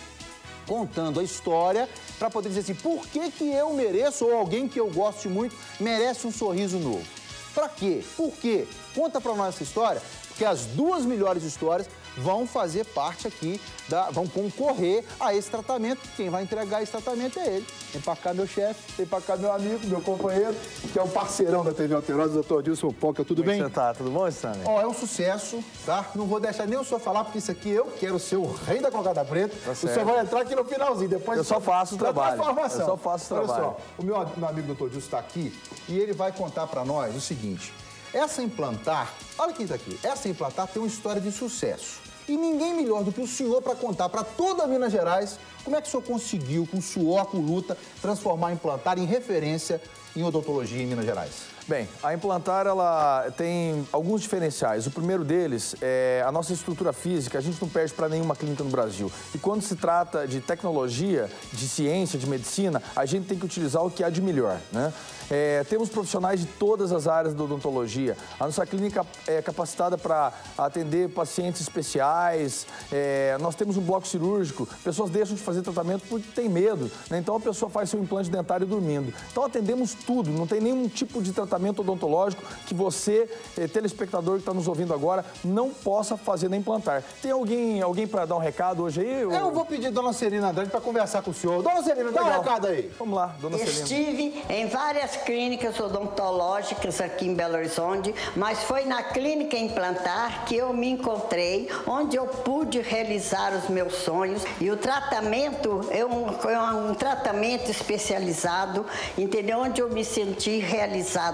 contando a história para poder dizer assim, por que, que eu mereço, ou alguém que eu goste muito, merece um sorriso novo? Para quê? Por quê? Conta para nós essa história, porque as duas melhores histórias vão fazer parte aqui, da, vão concorrer a esse tratamento. Quem vai entregar esse tratamento é ele. Vem pra cá meu chefe, vem pra cá meu amigo, meu companheiro, que é o parceirão da TV Alterosa, doutor Dilson Poca. Tudo Como é bem? Você tá? Tudo bom, Stanley? Ó, é um sucesso, tá? Não vou deixar nem o senhor falar, porque isso aqui eu quero ser o rei da cocada preta. Tá o senhor vai entrar aqui no finalzinho, depois... Eu só faço o trabalho. transformação. Eu só faço o Olha trabalho. só, o meu, meu amigo doutor Dilson está aqui e ele vai contar para nós o seguinte. Essa implantar, olha quem está aqui, essa implantar tem uma história de sucesso. E ninguém melhor do que o senhor para contar para toda Minas Gerais como é que o senhor conseguiu, com suor, com luta, transformar implantar em referência em odontologia em Minas Gerais. Bem, a Implantar ela tem alguns diferenciais. O primeiro deles é a nossa estrutura física. A gente não perde para nenhuma clínica no Brasil. E quando se trata de tecnologia, de ciência, de medicina, a gente tem que utilizar o que há de melhor, né? É, temos profissionais de todas as áreas da odontologia. A nossa clínica é capacitada para atender pacientes especiais. É, nós temos um bloco cirúrgico. Pessoas deixam de fazer tratamento porque tem medo. Né? Então a pessoa faz seu implante dentário dormindo. Então atendemos tudo. Não tem nenhum tipo de tratamento odontológico que você, eh, telespectador que está nos ouvindo agora, não possa fazer nem implantar. Tem alguém, alguém para dar um recado hoje aí? ou- Eu vou pedir a dona Celina Andrade para conversar com o senhor. Dona Celina, dá um Legal. recado aí. Vamos lá, dona Celina. Estive em várias clínicas odontológicas aqui em Belo Horizonte, mas foi na clínica Implantar que eu me encontrei, onde eu pude realizar os meus sonhos. E o tratamento é um, é um tratamento especializado, entendeu? Onde eu me senti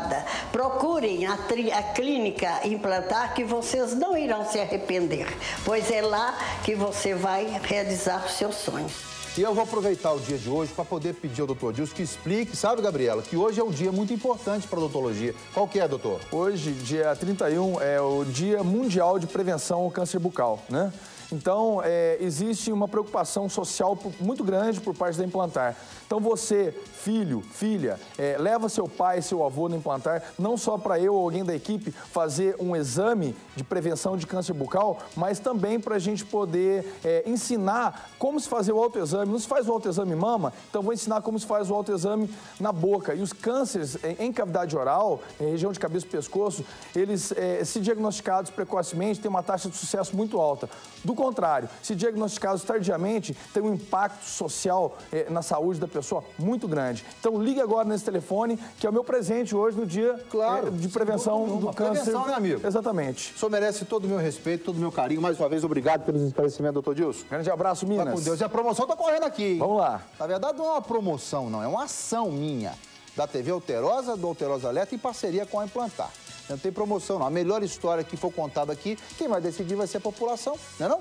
realizada. Procurem a, tri- a clínica Implantar que vocês não irão se arrepender, pois é lá que você vai realizar os seus sonhos. E eu vou aproveitar o dia de hoje para poder pedir ao doutor Dilson que explique, sabe, Gabriela, que hoje é um dia muito importante para a odontologia. Qual que é, doutor? Hoje, dia 31, é o Dia Mundial de Prevenção ao Câncer Bucal, né? Então, é, existe uma preocupação social muito grande por parte da Implantar. Então, você, filho, filha, é, leva seu pai, seu avô no Implantar, não só para eu ou alguém da equipe fazer um exame de prevenção de câncer bucal, mas também para a gente poder é, ensinar como se fazer o autoexame. Não se faz o autoexame mama, então vou ensinar como se faz o autoexame na boca. E os cânceres em, em cavidade oral, em região de cabeça e pescoço, eles, é, se diagnosticados precocemente, têm uma taxa de sucesso muito alta. Do contrário, se diagnosticados tardiamente, tem um impacto social eh, na saúde da pessoa muito grande. Então ligue agora nesse telefone, que é o meu presente hoje no dia Claro, eh, de prevenção do câncer. Prevenção, né, amigo? Exatamente. O senhor merece todo o meu respeito, todo o meu carinho. Mais uma vez, obrigado pelos esclarecimentos, doutor Dilson. Grande abraço, Minas. Tá com Deus. E a promoção tá correndo aqui. hein? Vamos lá. Na verdade, não é uma promoção, não. É uma ação minha. Da TV Alterosa, do Alterosa Alerta, em parceria com a Implantar. Não tem promoção, não. A melhor história que for contada aqui, quem vai decidir vai ser a população, não é não?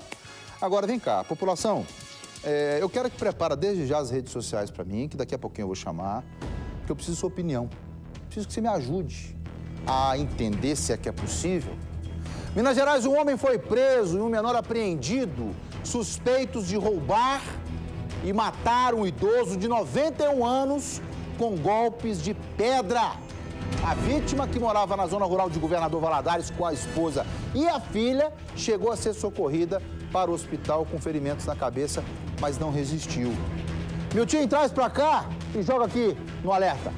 Agora, vem cá. População, é, eu quero que prepara desde já as redes sociais para mim, que daqui a pouquinho eu vou chamar, que eu preciso da sua opinião. Preciso que você me ajude a entender se é que é possível. Minas Gerais, um homem foi preso e um menor apreendido, suspeitos de roubar e matar um idoso de 91 anos com golpes de pedra. A vítima, que morava na zona rural de Governador Valadares com a esposa e a filha, chegou a ser socorrida para o hospital com ferimentos na cabeça, mas não resistiu. Meu tio, traz pra cá e joga aqui no alerta.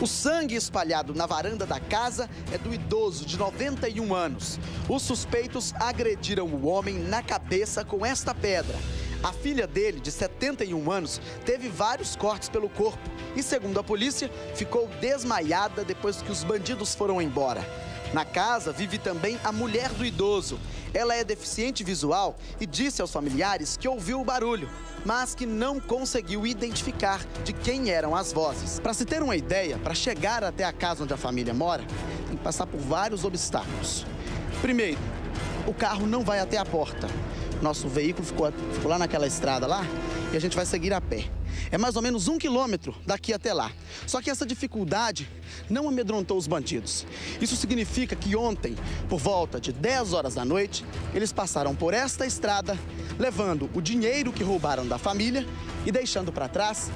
O sangue espalhado na varanda da casa é do idoso de 91 anos. Os suspeitos agrediram o homem na cabeça com esta pedra. A filha dele, de 71 anos, teve vários cortes pelo corpo e, segundo a polícia, ficou desmaiada depois que os bandidos foram embora. Na casa vive também a mulher do idoso. Ela é deficiente visual e disse aos familiares que ouviu o barulho, mas que não conseguiu identificar de quem eram as vozes. Para se ter uma ideia, para chegar até a casa onde a família mora, tem que passar por vários obstáculos. Primeiro, o carro não vai até a porta. Nosso veículo ficou, ficou lá naquela estrada lá e a gente vai seguir a pé. É mais ou menos um quilômetro daqui até lá. Só que essa dificuldade não amedrontou os bandidos. Isso significa que ontem, por volta de 10 horas da noite, eles passaram por esta estrada, levando o dinheiro que roubaram da família e deixando para trás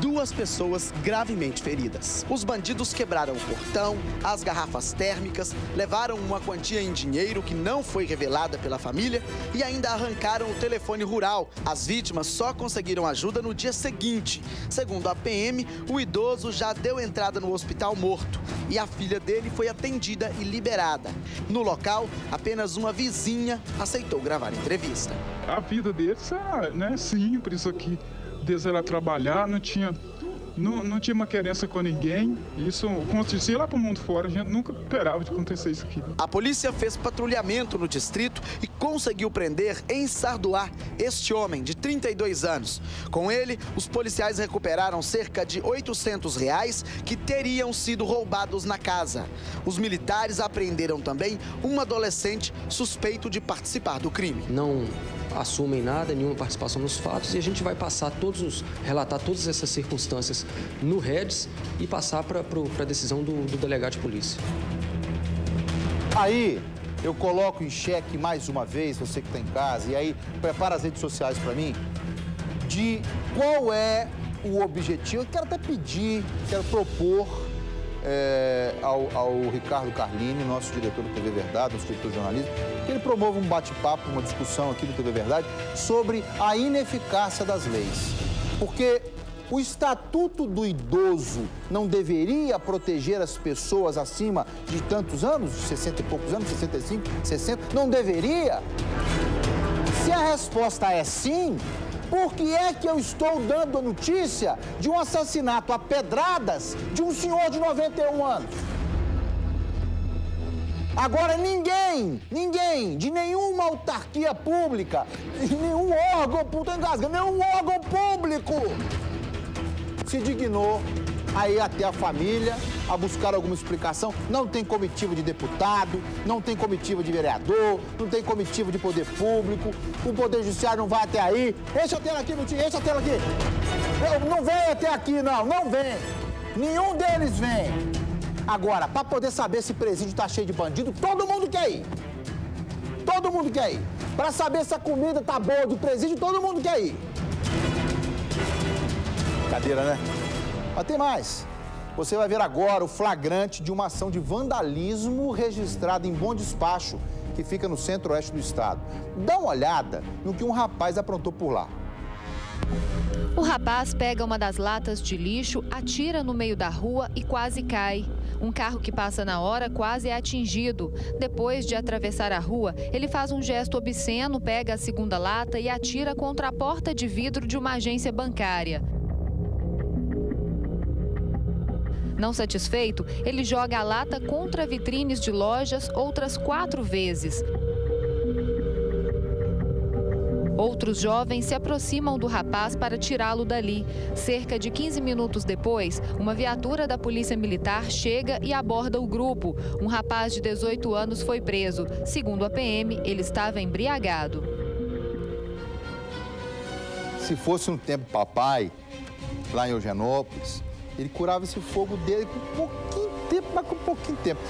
duas pessoas gravemente feridas. Os bandidos quebraram o portão, as garrafas térmicas, levaram uma quantia em dinheiro que não foi revelada pela família e ainda arrancaram o telefone rural. As vítimas só conseguiram ajuda no dia seguinte. Segundo a PM, o idoso já deu entrada no hospital morto e a filha dele foi atendida e liberada. No local, apenas uma vizinha aceitou gravar a entrevista. A vida deles é né, simples aqui deles era trabalhar, não tinha, não, não tinha uma querência com ninguém. Isso acontecia lá para o mundo fora, a gente nunca esperava de acontecer isso aqui. A polícia fez patrulhamento no distrito e conseguiu prender em Sardoá este homem de 32 anos. Com ele, os policiais recuperaram cerca de 800 reais que teriam sido roubados na casa. Os militares apreenderam também um adolescente suspeito de participar do crime. Não assumem nada, nenhuma participação nos fatos e a gente vai passar todos os, relatar todas essas circunstâncias no REDS e passar para a decisão do, do delegado de polícia. Aí eu coloco em xeque mais uma vez, você que está em casa, e aí prepara as redes sociais para mim, de qual é o objetivo. Eu quero até pedir, quero propor é, ao, ao, Ricardo Carlini, nosso diretor do TV Verdade, nosso diretor de jornalismo, que ele promova um bate-papo, uma discussão aqui do TV Verdade sobre a ineficácia das leis. Porque o Estatuto do Idoso não deveria proteger as pessoas acima de tantos anos, 60 e poucos anos, 65, 60? Não deveria? Se a resposta é sim, por que é que eu estou dando a notícia de um assassinato a pedradas de um senhor de 91 anos? Agora ninguém, ninguém, de nenhuma autarquia pública, de nenhum órgão, puta engasga, nenhum órgão público se dignou a ir até a família a buscar alguma explicação. Não tem comitiva de deputado, não tem comitiva de vereador, não tem comitiva de poder público, o Poder Judiciário não vai até aí. Enche a tela aqui, Miltinho, enche a tela aqui. Eu, não vem até aqui, não, não vem. Nenhum deles vem. Agora, para poder saber se presídio está cheio de bandido, todo mundo quer ir. Todo mundo quer ir. Para saber se a comida tá boa de presídio, todo mundo quer ir. Brincadeira, né? Mas tem mais. Você vai ver agora o flagrante de uma ação de vandalismo registrada em Bom Despacho, que fica no centro-oeste do estado. Dá uma olhada no que um rapaz aprontou por lá. O rapaz pega uma das latas de lixo, atira no meio da rua e quase cai. Um carro que passa na hora quase é atingido. Depois de atravessar a rua, ele faz um gesto obsceno, pega a segunda lata e atira contra a porta de vidro de uma agência bancária. Não satisfeito, ele joga a lata contra vitrines de lojas outras quatro vezes. Outros jovens se aproximam do rapaz para tirá-lo dali. Cerca de 15 minutos depois, uma viatura da Polícia Militar chega e aborda o grupo. Um rapaz de 18 anos foi preso. Segundo a PM, ele estava embriagado. Se fosse um tempo papai, lá em Eugenópolis, ele curava esse fogo dele com pouquinho tempo, mas com pouquinho tempo.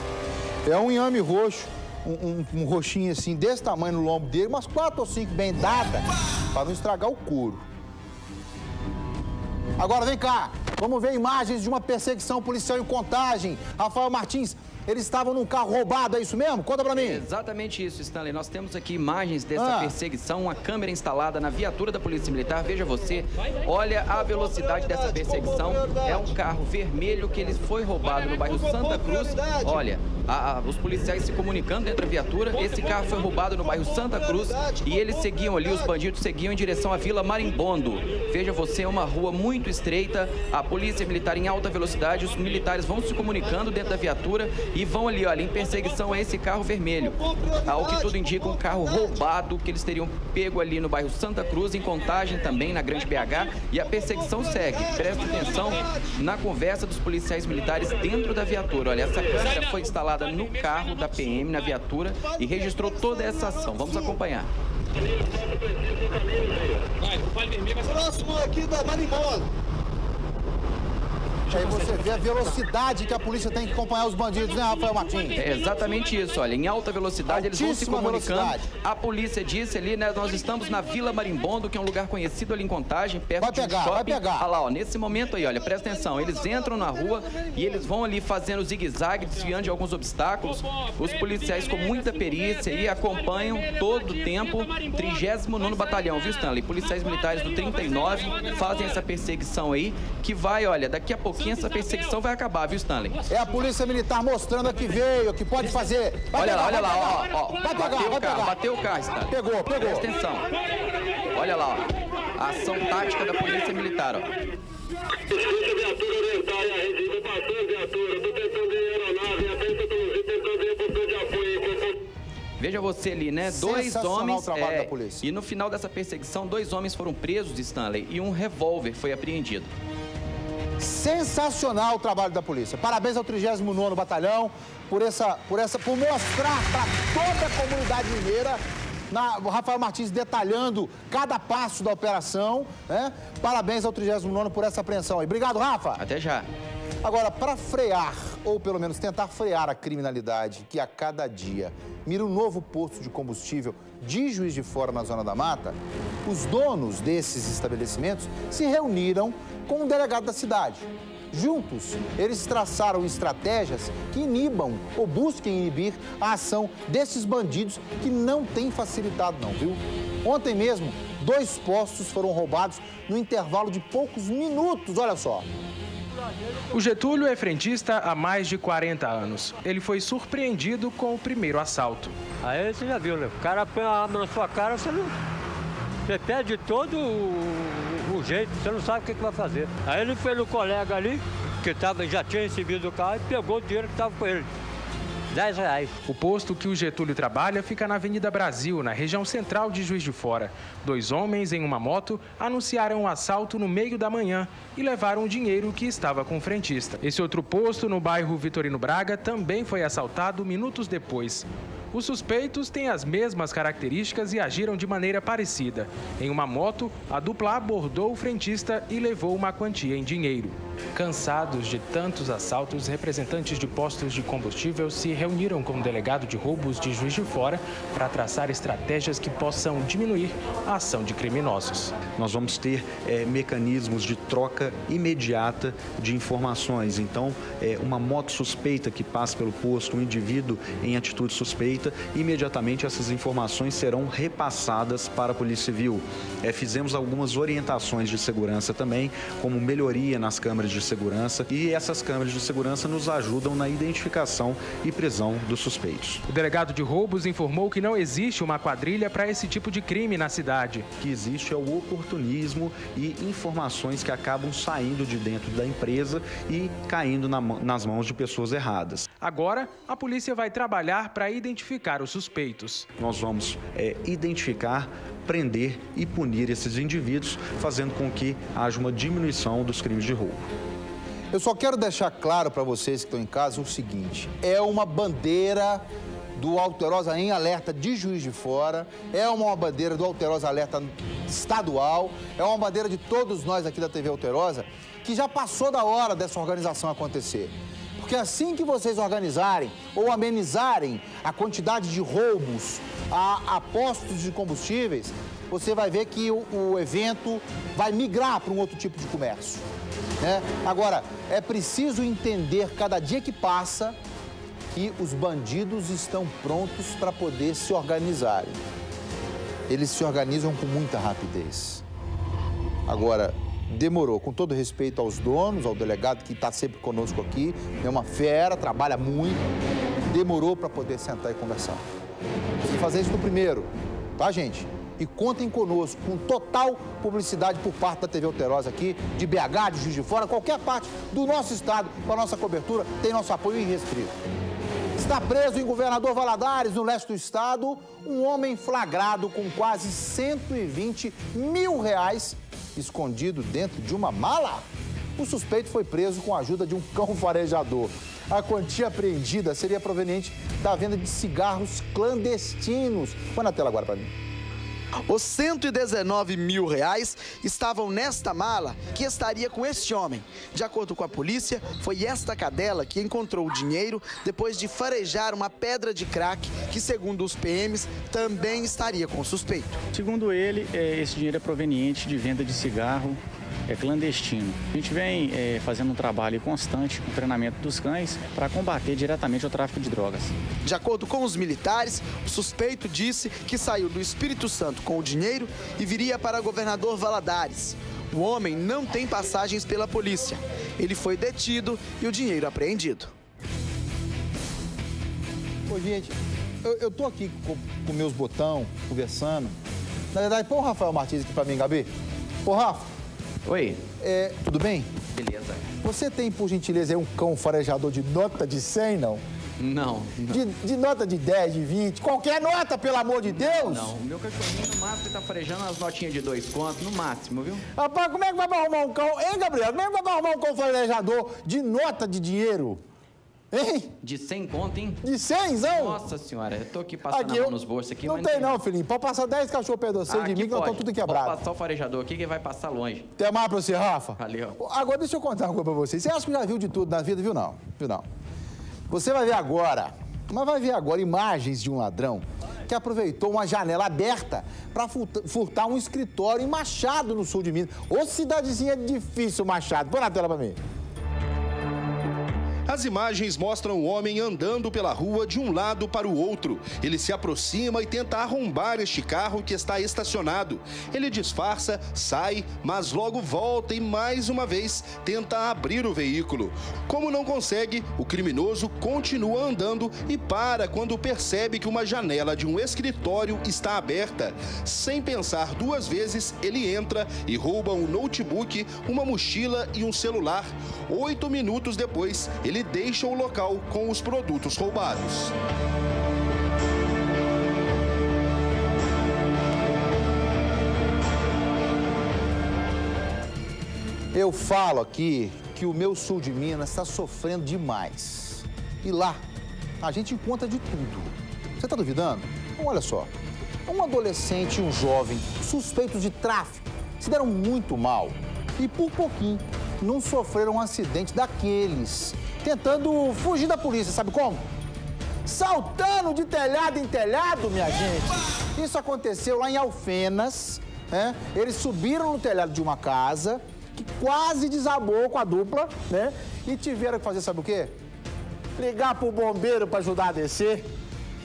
É um inhame roxo um, um, um roxinho assim, desse tamanho no lombo dele, umas quatro ou cinco bem dadas, para não estragar o couro. Agora vem cá, vamos ver imagens de uma perseguição policial em contagem. Rafael Martins, eles estavam num carro roubado, é isso mesmo? Conta pra mim. exatamente isso, Stanley. Nós temos aqui imagens dessa ah. perseguição, uma câmera instalada na viatura da Polícia Militar. Veja você, olha a velocidade dessa perseguição. É um carro vermelho que ele foi roubado no bairro Santa Cruz. Olha, a, a, os policiais se comunicando dentro da viatura. Esse carro foi roubado no bairro Santa Cruz e eles seguiam ali, os bandidos seguiam em direção à Vila Marimbondo. Veja você, é uma rua muito estreita, a polícia militar em alta velocidade, os militares vão se comunicando dentro da viatura e vão ali, olha, em perseguição a esse carro vermelho. Ao que tudo indica, um carro roubado que eles teriam pego ali no bairro Santa Cruz, em Contagem também, na Grande BH, e a perseguição segue. Presta atenção na conversa dos policiais militares dentro da viatura. Olha, essa câmera foi instalada no carro da PM, na viatura, e registrou toda essa ação. Vamos acompanhar. Próximo aqui da Marimbola. Aí você vê a velocidade que a polícia tem que acompanhar os bandidos, né, Rafael Martins? É exatamente isso, olha, em alta velocidade Altíssima eles vão se comunicando. Velocidade. A polícia disse ali, né, nós estamos na Vila Marimbondo, que é um lugar conhecido ali em Contagem, perto vai pegar, de um shopping. Vai pegar. Olha lá, ó, nesse momento aí, olha, presta atenção, eles entram na rua e eles vão ali fazendo zigue-zague, desviando de alguns obstáculos. Os policiais com muita perícia e acompanham todo o tempo 39 Batalhão, viu, Stanley? Policiais militares do 39 fazem essa perseguição aí, que vai, olha, daqui a pouquinho essa perseguição vai acabar, viu, Stanley? É a polícia militar mostrando que veio, que pode fazer. Vai olha pegar, lá, olha lá, ó, ó. Vai pegar, bateu vai o carro, pegar. bateu o carro, Stanley. Pegou, pegou. Presta atenção. Olha lá, ó. A ação tática da polícia militar, ó. Escuta a viatura orientar a rede, passou a viatura, ir aeronave, pelo tentando ir pro de apoio, Veja você ali, né? Dois homens. É, e no final dessa perseguição, dois homens foram presos, Stanley, e um revólver foi apreendido. Sensacional o trabalho da polícia. Parabéns ao 39º Batalhão por essa, por essa, por mostrar para toda a comunidade mineira na, o Rafael Martins detalhando cada passo da operação, né? Parabéns ao 39 por essa apreensão aí. Obrigado, Rafa. Até já. Agora, para frear, ou pelo menos tentar frear a criminalidade que a cada dia mira um novo posto de combustível de Juiz de Fora na Zona da Mata, os donos desses estabelecimentos se reuniram com o delegado da cidade. Juntos, eles traçaram estratégias que inibam ou busquem inibir a ação desses bandidos que não têm facilitado não, viu? Ontem mesmo, dois postos foram roubados no intervalo de poucos minutos, olha só. O Getúlio é frentista há mais de 40 anos. Ele foi surpreendido com o primeiro assalto. Aí você já viu, né? O cara põe a arma na sua cara, você não. Você perde todo o, o jeito, você não sabe o que, que vai fazer. Aí ele foi no colega ali, que tava, já tinha recebido o carro, e pegou o dinheiro que estava com ele. 10 reais. O posto que o Getúlio trabalha fica na Avenida Brasil, na região central de Juiz de Fora. Dois homens em uma moto anunciaram o um assalto no meio da manhã e levaram o dinheiro que estava com o frentista. Esse outro posto, no bairro Vitorino Braga, também foi assaltado minutos depois. Os suspeitos têm as mesmas características e agiram de maneira parecida. Em uma moto, a dupla abordou o frentista e levou uma quantia em dinheiro. Cansados de tantos assaltos, representantes de postos de combustível se reuniram com o delegado de roubos de Juiz de Fora para traçar estratégias que possam diminuir a ação de criminosos. Nós vamos ter é, mecanismos de troca imediata de informações. Então, é, uma moto suspeita que passa pelo posto, um indivíduo em atitude suspeita, suspeita, imediatamente essas informações serão repassadas para a Polícia Civil. É, fizemos algumas orientações de segurança também, como melhoria nas câmeras de segurança, e essas câmeras de segurança nos ajudam na identificação e prisão dos suspeitos. O delegado de roubos informou que não existe uma quadrilha para esse tipo de crime na cidade. O que existe é o oportunismo e informações que acabam saindo de dentro da empresa e caindo na, nas mãos de pessoas erradas. Agora, a polícia vai trabalhar para identificar os suspeitos. Nós vamos é, identificar prender e punir esses indivíduos, fazendo com que haja uma diminuição dos crimes de roubo. Eu só quero deixar claro para vocês que estão em casa o seguinte: é uma bandeira do Alterosa em alerta de Juiz de Fora, é uma bandeira do Alterosa alerta estadual, é uma bandeira de todos nós aqui da TV Alterosa, que já passou da hora dessa organização acontecer. Porque assim que vocês organizarem ou amenizarem a quantidade de roubos a, a postos de combustíveis, você vai ver que o, o evento vai migrar para um outro tipo de comércio. Né? Agora, é preciso entender cada dia que passa que os bandidos estão prontos para poder se organizarem. Eles se organizam com muita rapidez. Agora, demorou, com todo respeito aos donos, ao delegado que está sempre conosco aqui, é uma fera, trabalha muito, demorou para poder sentar e conversar. Precisa fazer isso no primeiro, tá, gente? E contem conosco, com total publicidade por parte da TV Alterosa aqui, de BH, de Juiz de Fora, qualquer parte do nosso estado, com a nossa cobertura, tem nosso apoio irrestrito. Está preso em Governador Valadares, no leste do estado, um homem flagrado com quase 120 mil reais escondido dentro de uma mala. O suspeito foi preso com a ajuda de um cão farejador. A quantia apreendida seria proveniente da venda de cigarros clandestinos. Põe na tela agora para mim. Os 119 mil reais estavam nesta mala que estaria com este homem. De acordo com a polícia, foi esta cadela que encontrou o dinheiro depois de farejar uma pedra de crack que, segundo os PMs, também estaria com suspeito. Segundo ele, é, esse dinheiro é proveniente de venda de cigarro é clandestino. A gente vem é, fazendo um trabalho constante no treinamento dos cães para combater diretamente o tráfico de drogas. De acordo com os militares, o suspeito disse que saiu do Espírito Santo com o dinheiro e viria para governador Valadares. O homem não tem passagens pela polícia. Ele foi detido e o dinheiro apreendido. Ô, gente, eu, eu tô aqui com, com meus botão, conversando. Na verdade, põe o Rafael Martins aqui pra mim, Gabi. Ô, Rafa. Oi. É, tudo bem? Beleza. Você tem, por gentileza, um cão farejador de nota de 100, não? Não. não. De, de, nota de 10, de 20, qualquer nota, pelo amor de Deus! Não, o meu cachorrinho no máximo tá farejando as notinhas de dois contos, no máximo, viu? Rapaz, como é que vai arrumar um cão, hein, Gabriel? Como é que vai arrumar um cão farejador de nota de dinheiro? Hein? De 100 conto, hein? De 100, zão? Nossa senhora, eu tô aqui passando aqui, a mão nos bolsos aqui, Não tem não, Felipe. Pode passar 10 cachorros perto de você ah, de mim, que nós tudo quebrado. Pode passar o farejador aqui que vai passar longe. Tem mais pra você, Rafa? Valeu. Agora deixa eu contar uma coisa pra você. Você acha que já viu de tudo na vida, viu não? Viu não? Você vai ver agora, mas vai ver agora imagens de um ladrão que aproveitou uma janela aberta para furtar um escritório em Machado, no sul de Minas. Ô cidadezinha difícil, Machado. Põe na tela pra mim. As imagens mostram o homem andando pela rua de um lado para o outro. Ele se aproxima e tenta arrombar este carro que está estacionado. Ele disfarça, sai, mas logo volta e mais uma vez tenta abrir o veículo. Como não consegue, o criminoso continua andando e para quando percebe que uma janela de um escritório está aberta. Sem pensar duas vezes, ele entra e rouba um notebook, uma mochila e um celular. Oito minutos depois, ele deixa o local com os produtos roubados. Eu falo aqui que o meu sul de Minas está sofrendo demais. E lá, a gente encontra de tudo. Você está duvidando? Então, olha só. Um adolescente e um jovem suspeitos de tráfico se deram muito mal e, por pouquinho, não sofreram um acidente daqueles tentando fugir da polícia, sabe como? Saltando de telhado em telhado, minha gente. Isso aconteceu lá em Alfenas. Né? Eles subiram no telhado de uma casa que quase desabou com a dupla, né? E tiveram que fazer, sabe o quê? Ligar pro bombeiro para ajudar a descer.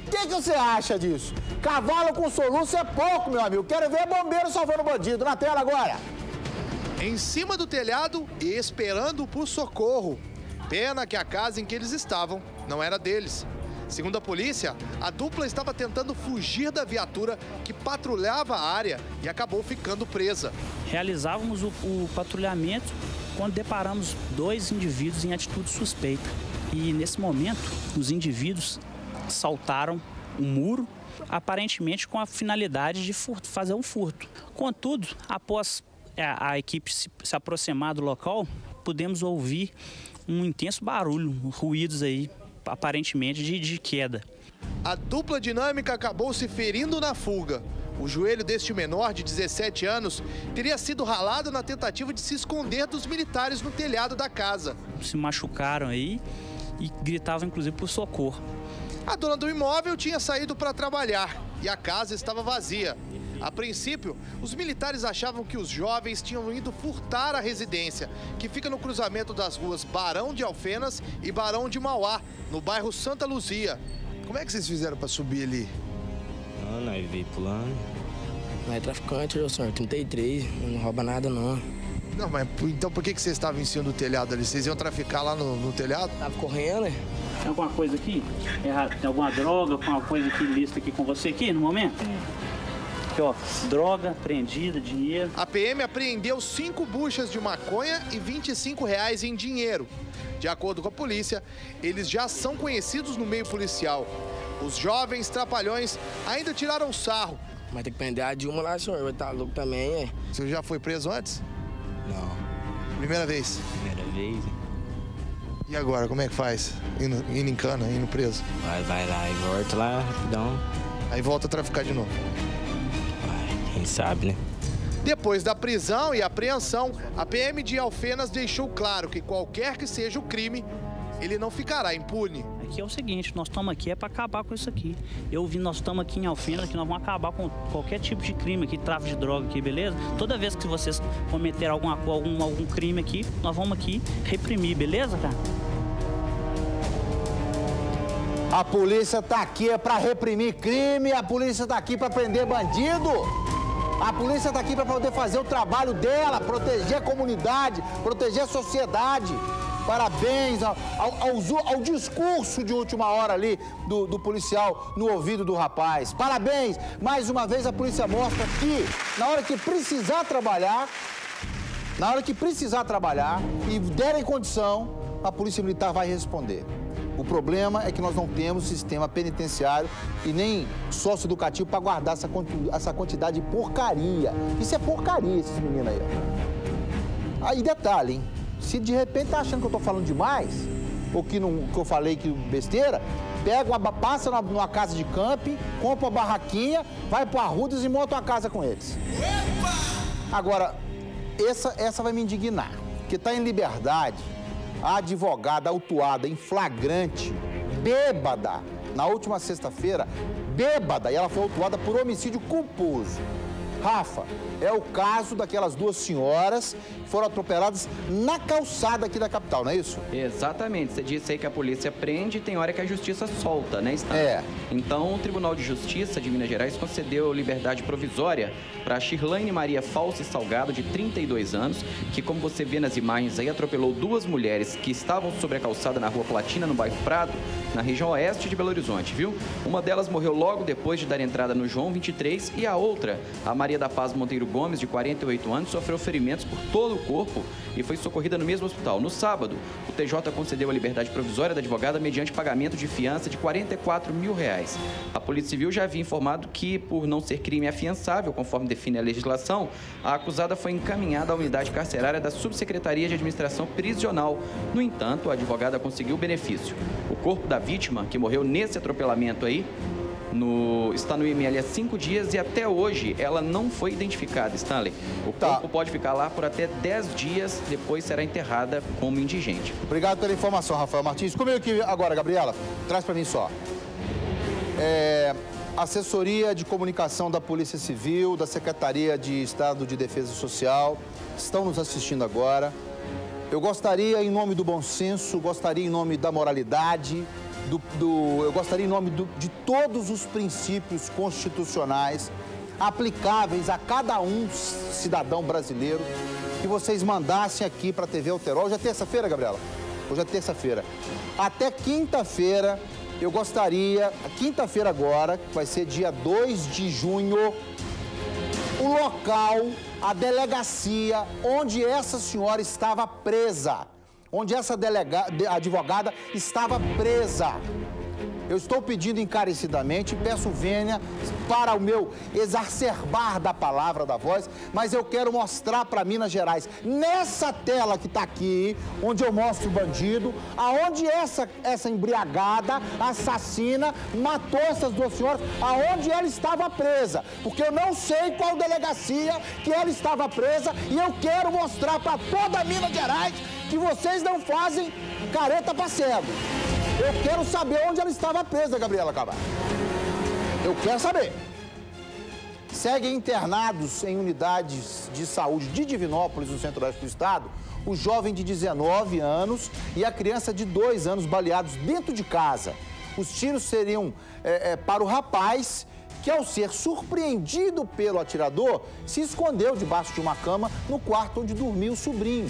O que, que você acha disso? Cavalo com soluço é pouco, meu amigo. Quero ver bombeiro salvando bandido. Na tela agora. Em cima do telhado e esperando por socorro. Pena que a casa em que eles estavam não era deles. Segundo a polícia, a dupla estava tentando fugir da viatura que patrulhava a área e acabou ficando presa. Realizávamos o, o patrulhamento quando deparamos dois indivíduos em atitude suspeita. E nesse momento, os indivíduos saltaram um muro, aparentemente com a finalidade de furto, fazer um furto. Contudo, após a, a equipe se, se aproximar do local, pudemos ouvir um intenso barulho, ruídos aí, aparentemente de, de queda. A dupla dinâmica acabou se ferindo na fuga. O joelho deste menor, de 17 anos, teria sido ralado na tentativa de se esconder dos militares no telhado da casa. Se machucaram aí e gritavam inclusive por socorro. A dona do imóvel tinha saído para trabalhar e a casa estava vazia. A princípio, os militares achavam que os jovens tinham ido furtar a residência, que fica no cruzamento das ruas Barão de Alfenas e Barão de Mauá, no bairro Santa Luzia. Como é que vocês fizeram para subir ali? Não, nós veio pulando. Nós é traficante, eu senhor, 33, não rouba nada não. Não, mas então por que, que vocês estavam em cima do telhado ali? Vocês iam traficar lá no, no telhado? Tava correndo, né? Tem alguma coisa aqui? Tem alguma droga, alguma coisa aqui lista aqui com você aqui no momento? Aqui, ó, droga apreendida, dinheiro. A PM apreendeu cinco buchas de maconha e 25 reais em dinheiro. De acordo com a polícia, eles já são conhecidos no meio policial. Os jovens trapalhões ainda tiraram sarro. Mas tem que prender a Dilma lá, senhor. Vai estar louco também, é. Você já foi preso antes? Não. Primeira vez? Primeira vez. E agora, como é que faz? Indo, indo em cana, indo preso? Vai, vai lá e volta lá rapidão. Aí volta a traficar de novo. Quem sabe, né? Depois da prisão e apreensão, a PM de Alfenas deixou claro que qualquer que seja o crime, ele não ficará impune. Aqui é o seguinte, nós estamos aqui é para acabar com isso aqui. Eu vi, nós estamos aqui em Alfenas, que nós vamos acabar com qualquer tipo de crime aqui, tráfico de droga aqui, beleza? Toda vez que vocês cometer alguma, algum, algum crime aqui, nós vamos aqui reprimir, beleza, cara? A polícia tá aqui é para reprimir crime, a polícia tá aqui para prender bandido. A polícia tá aqui para poder fazer o trabalho dela, proteger a comunidade, proteger a sociedade. Parabéns ao, ao, ao, discurso de última hora ali do, do, policial no ouvido do rapaz. Parabéns! Mais uma vez a polícia mostra que, na hora que precisar trabalhar, na hora que precisar trabalhar e derem condição, a polícia militar vai responder. O problema é que nós não temos sistema penitenciário e nem socioeducativo para guardar essa, essa quantidade de porcaria. Isso é porcaria, esses meninos aí. Aí, detalhe, hein? Se de repente tá achando que eu tô falando demais, ou que, não, que eu falei que besteira, pega uma, passa numa, numa casa de camping, compra uma barraquinha, vai para Arrudas e monta uma casa com eles. Agora, essa, essa vai me indignar, porque tá em liberdade a advogada autuada em flagrante, bêbada, na última sexta-feira, bêbada, e ela foi autuada por homicídio culposo. Rafa, é o caso daquelas duas senhoras que foram atropeladas na calçada aqui da capital, não é isso? Exatamente. Você disse aí que a polícia prende e tem hora que a justiça solta, né, Stan? É. Então, o Tribunal de Justiça de Minas Gerais concedeu liberdade provisória para Shirlane Maria False Salgado, de 32 anos, que, como você vê nas imagens aí, atropelou duas mulheres que estavam sobre a calçada na Rua Platina, no bairro Prado, na região oeste de Belo Horizonte, viu? Uma delas morreu logo depois de dar entrada no João 23 e a outra, a Maria da Paz Monteiro Gomes, de 48 anos, sofreu ferimentos por todo o corpo e foi socorrida no mesmo hospital. No sábado, o TJ concedeu a liberdade provisória da advogada mediante pagamento de fiança de 44 mil reais. A Polícia Civil já havia informado que, por não ser crime afiançável, conforme define a legislação, a acusada foi encaminhada à unidade carcerária da Subsecretaria de Administração Prisional. No entanto, a advogada conseguiu benefício. O corpo da vítima, que morreu nesse atropelamento aí, no, está no IML há cinco dias e até hoje ela não foi identificada, Stanley. O tá. corpo pode ficar lá por até 10 dias, depois será enterrada como indigente. Obrigado pela informação, Rafael Martins. Comigo aqui agora, Gabriela, traz para mim só. É, assessoria de comunicação da Polícia Civil, da Secretaria de Estado de Defesa Social, estão nos assistindo agora. Eu gostaria, em nome do bom senso, gostaria, em nome da moralidade, do, do eu gostaria em nome do, de todos os princípios constitucionais aplicáveis a cada um cidadão brasileiro que vocês mandassem aqui para a TV Alterol. Hoje é terça-feira, Gabriela? Hoje é terça-feira. Até quinta-feira, eu gostaria, quinta-feira agora, que vai ser dia 2 de junho, o local, a delegacia onde essa senhora estava presa, onde essa delega, advogada estava presa. Eu estou pedindo encarecidamente, peço vênia para o meu exacerbar da palavra, da voz, mas eu quero mostrar para Minas Gerais, nessa tela que está aqui, onde eu mostro o bandido, aonde essa, essa embriagada, assassina, matou essas duas senhoras, aonde ela estava presa. Porque eu não sei qual delegacia que ela estava presa e eu quero mostrar para toda Minas Gerais que vocês não fazem careta para cego. Eu quero saber onde ela estava presa, Gabriela Camargo. Eu quero saber. Seguem internados em unidades de saúde de Divinópolis, no centro-oeste do estado, o jovem de 19 anos e a criança de 2 anos baleados dentro de casa. Os tiros seriam é, é, para o rapaz que, ao ser surpreendido pelo atirador, se escondeu debaixo de uma cama no quarto onde dormia o sobrinho,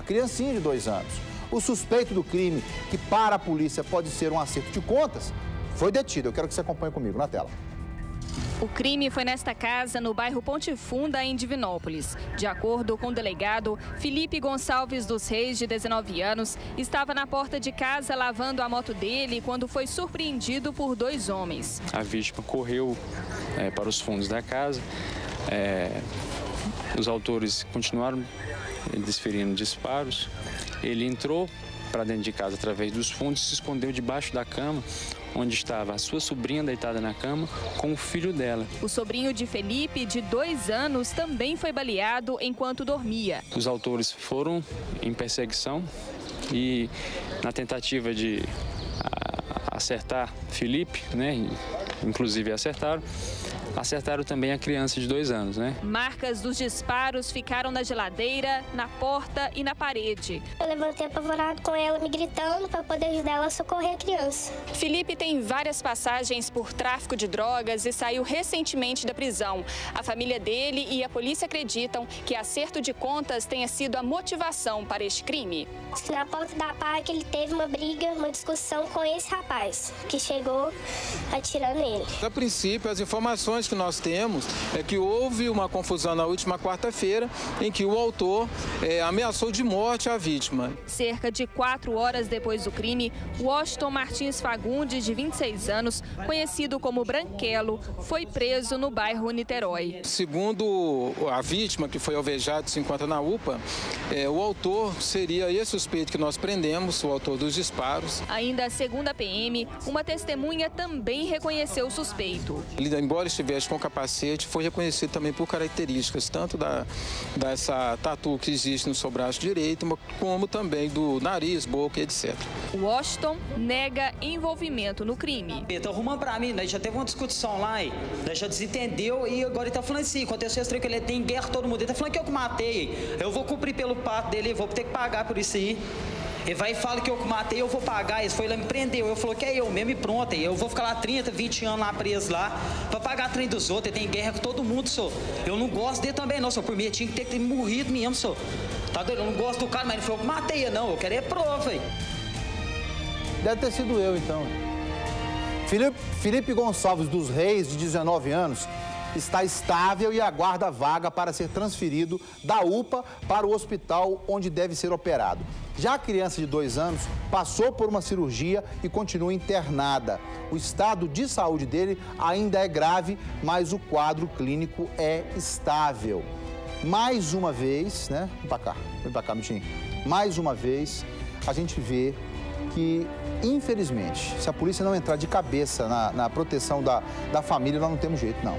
a criancinha de 2 anos. O suspeito do crime, que para a polícia pode ser um acerto de contas, foi detido. Eu quero que você acompanhe comigo na tela. O crime foi nesta casa, no bairro Ponte Funda, em Divinópolis. De acordo com o delegado, Felipe Gonçalves dos Reis, de 19 anos, estava na porta de casa lavando a moto dele quando foi surpreendido por dois homens. A vítima correu é, para os fundos da casa. É, os autores continuaram desferindo disparos. Ele entrou para dentro de casa através dos fundos, se escondeu debaixo da cama, onde estava a sua sobrinha deitada na cama com o filho dela. O sobrinho de Felipe, de dois anos, também foi baleado enquanto dormia. Os autores foram em perseguição e na tentativa de acertar Felipe, né, inclusive acertaram, acertaram também a criança de dois anos, né? Marcas dos disparos ficaram na geladeira, na porta e na parede. Eu levantei apavorado com ela me gritando para poder ajudar ela a socorrer a criança. Felipe tem várias passagens por tráfico de drogas e saiu recentemente da prisão. A família dele e a polícia acreditam que acerto de contas tenha sido a motivação para este crime. Na porta da PAC ele teve uma briga, uma discussão com esse rapaz que chegou atirando nele. A princípio, as informações informações que nós temos é que houve uma confusão na última quarta-feira em que o autor é, ameaçou de morte a vítima. Cerca de quatro horas depois do crime, Washington Martins Fagundes, de 26 anos, conhecido como Branquelo, foi preso no bairro Niterói. Segundo a vítima, que foi alvejado e se encontra na UPA, é, o autor seria esse suspeito que nós prendemos, o autor dos disparos. Ainda segundo a PM, uma testemunha também reconheceu o suspeito. Ele, embora estivesse veste com capacete foi reconhecido também por características tanto da, dessa tatu que existe no seu braço direito, como também do nariz, boca, etc. Washington nega envolvimento no crime. Ele tá arrumando pra mim, né? já teve uma discussão lá, e já desentendeu e agora ele tá falando assim, aconteceu esse que ele tem guerra todo mundo, ele tá falando que eu que matei, eu vou cumprir pelo pato dele, vou ter que pagar por isso aí. Ele vai e fala que eu matei, eu vou pagar. Ele foi lá me prendeu. Eu falou que é eu mesmo e pronto. Eu vou ficar lá 30, 20 anos lá preso lá pra pagar trem dos outros. Ele tem guerra com todo mundo, senhor. Eu não gosto dele também, não, senhor. Por mim, ele tinha que ter, morrido mesmo, senhor. Tá doido? Eu não gosto do cara, mas ele falou que matei, não. Eu quero é prova, hein. Deve ter sido eu, então. Felipe, Felipe Gonçalves dos Reis, de 19 anos, está estável e aguarda vaga para ser transferido da UPA para o hospital onde deve ser operado. Já a criança de dois anos passou por uma cirurgia e continua internada. O estado de saúde dele ainda é grave, mas o quadro clínico é estável. Mais uma vez, né? Vem pra cá, vem pra cá, Mitinho. Mais uma vez, a gente vê que, infelizmente, se a polícia não entrar de cabeça na, na proteção da, da família, nós não temos jeito, não.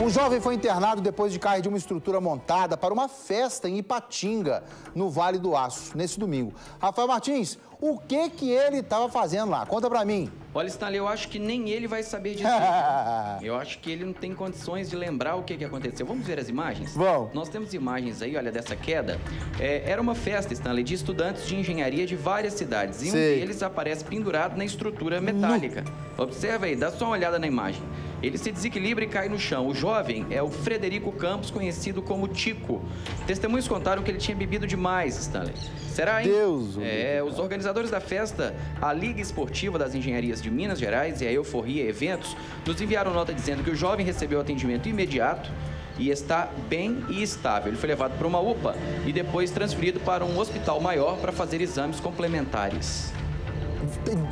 Um jovem foi internado depois de cair de uma estrutura montada para uma festa em Ipatinga, no Vale do Aço, nesse domingo. Rafael Martins, o que que ele estava fazendo lá? Conta para mim. Olha, Stanley, eu acho que nem ele vai saber disso. eu acho que ele não tem condições de lembrar o que, que aconteceu. Vamos ver as imagens? Vamos. Nós temos imagens aí, olha, dessa queda. É, era uma festa, Stanley, de estudantes de engenharia de várias cidades. E um Sei. deles aparece pendurado na estrutura metálica. Observa aí, dá só uma olhada na imagem. Ele se desequilibra e cai no chão. O jovem é o Frederico Campos, conhecido como Tico. Testemunhos contaram que ele tinha bebido demais, Stanley. Será, hein? Deus, É, os organizadores da festa, a Liga Esportiva das Engenharias de Minas Gerais e a Euforia Eventos, nos enviaram nota dizendo que o jovem recebeu atendimento imediato e está bem e estável. Ele foi levado para uma UPA e depois transferido para um hospital maior para fazer exames complementares.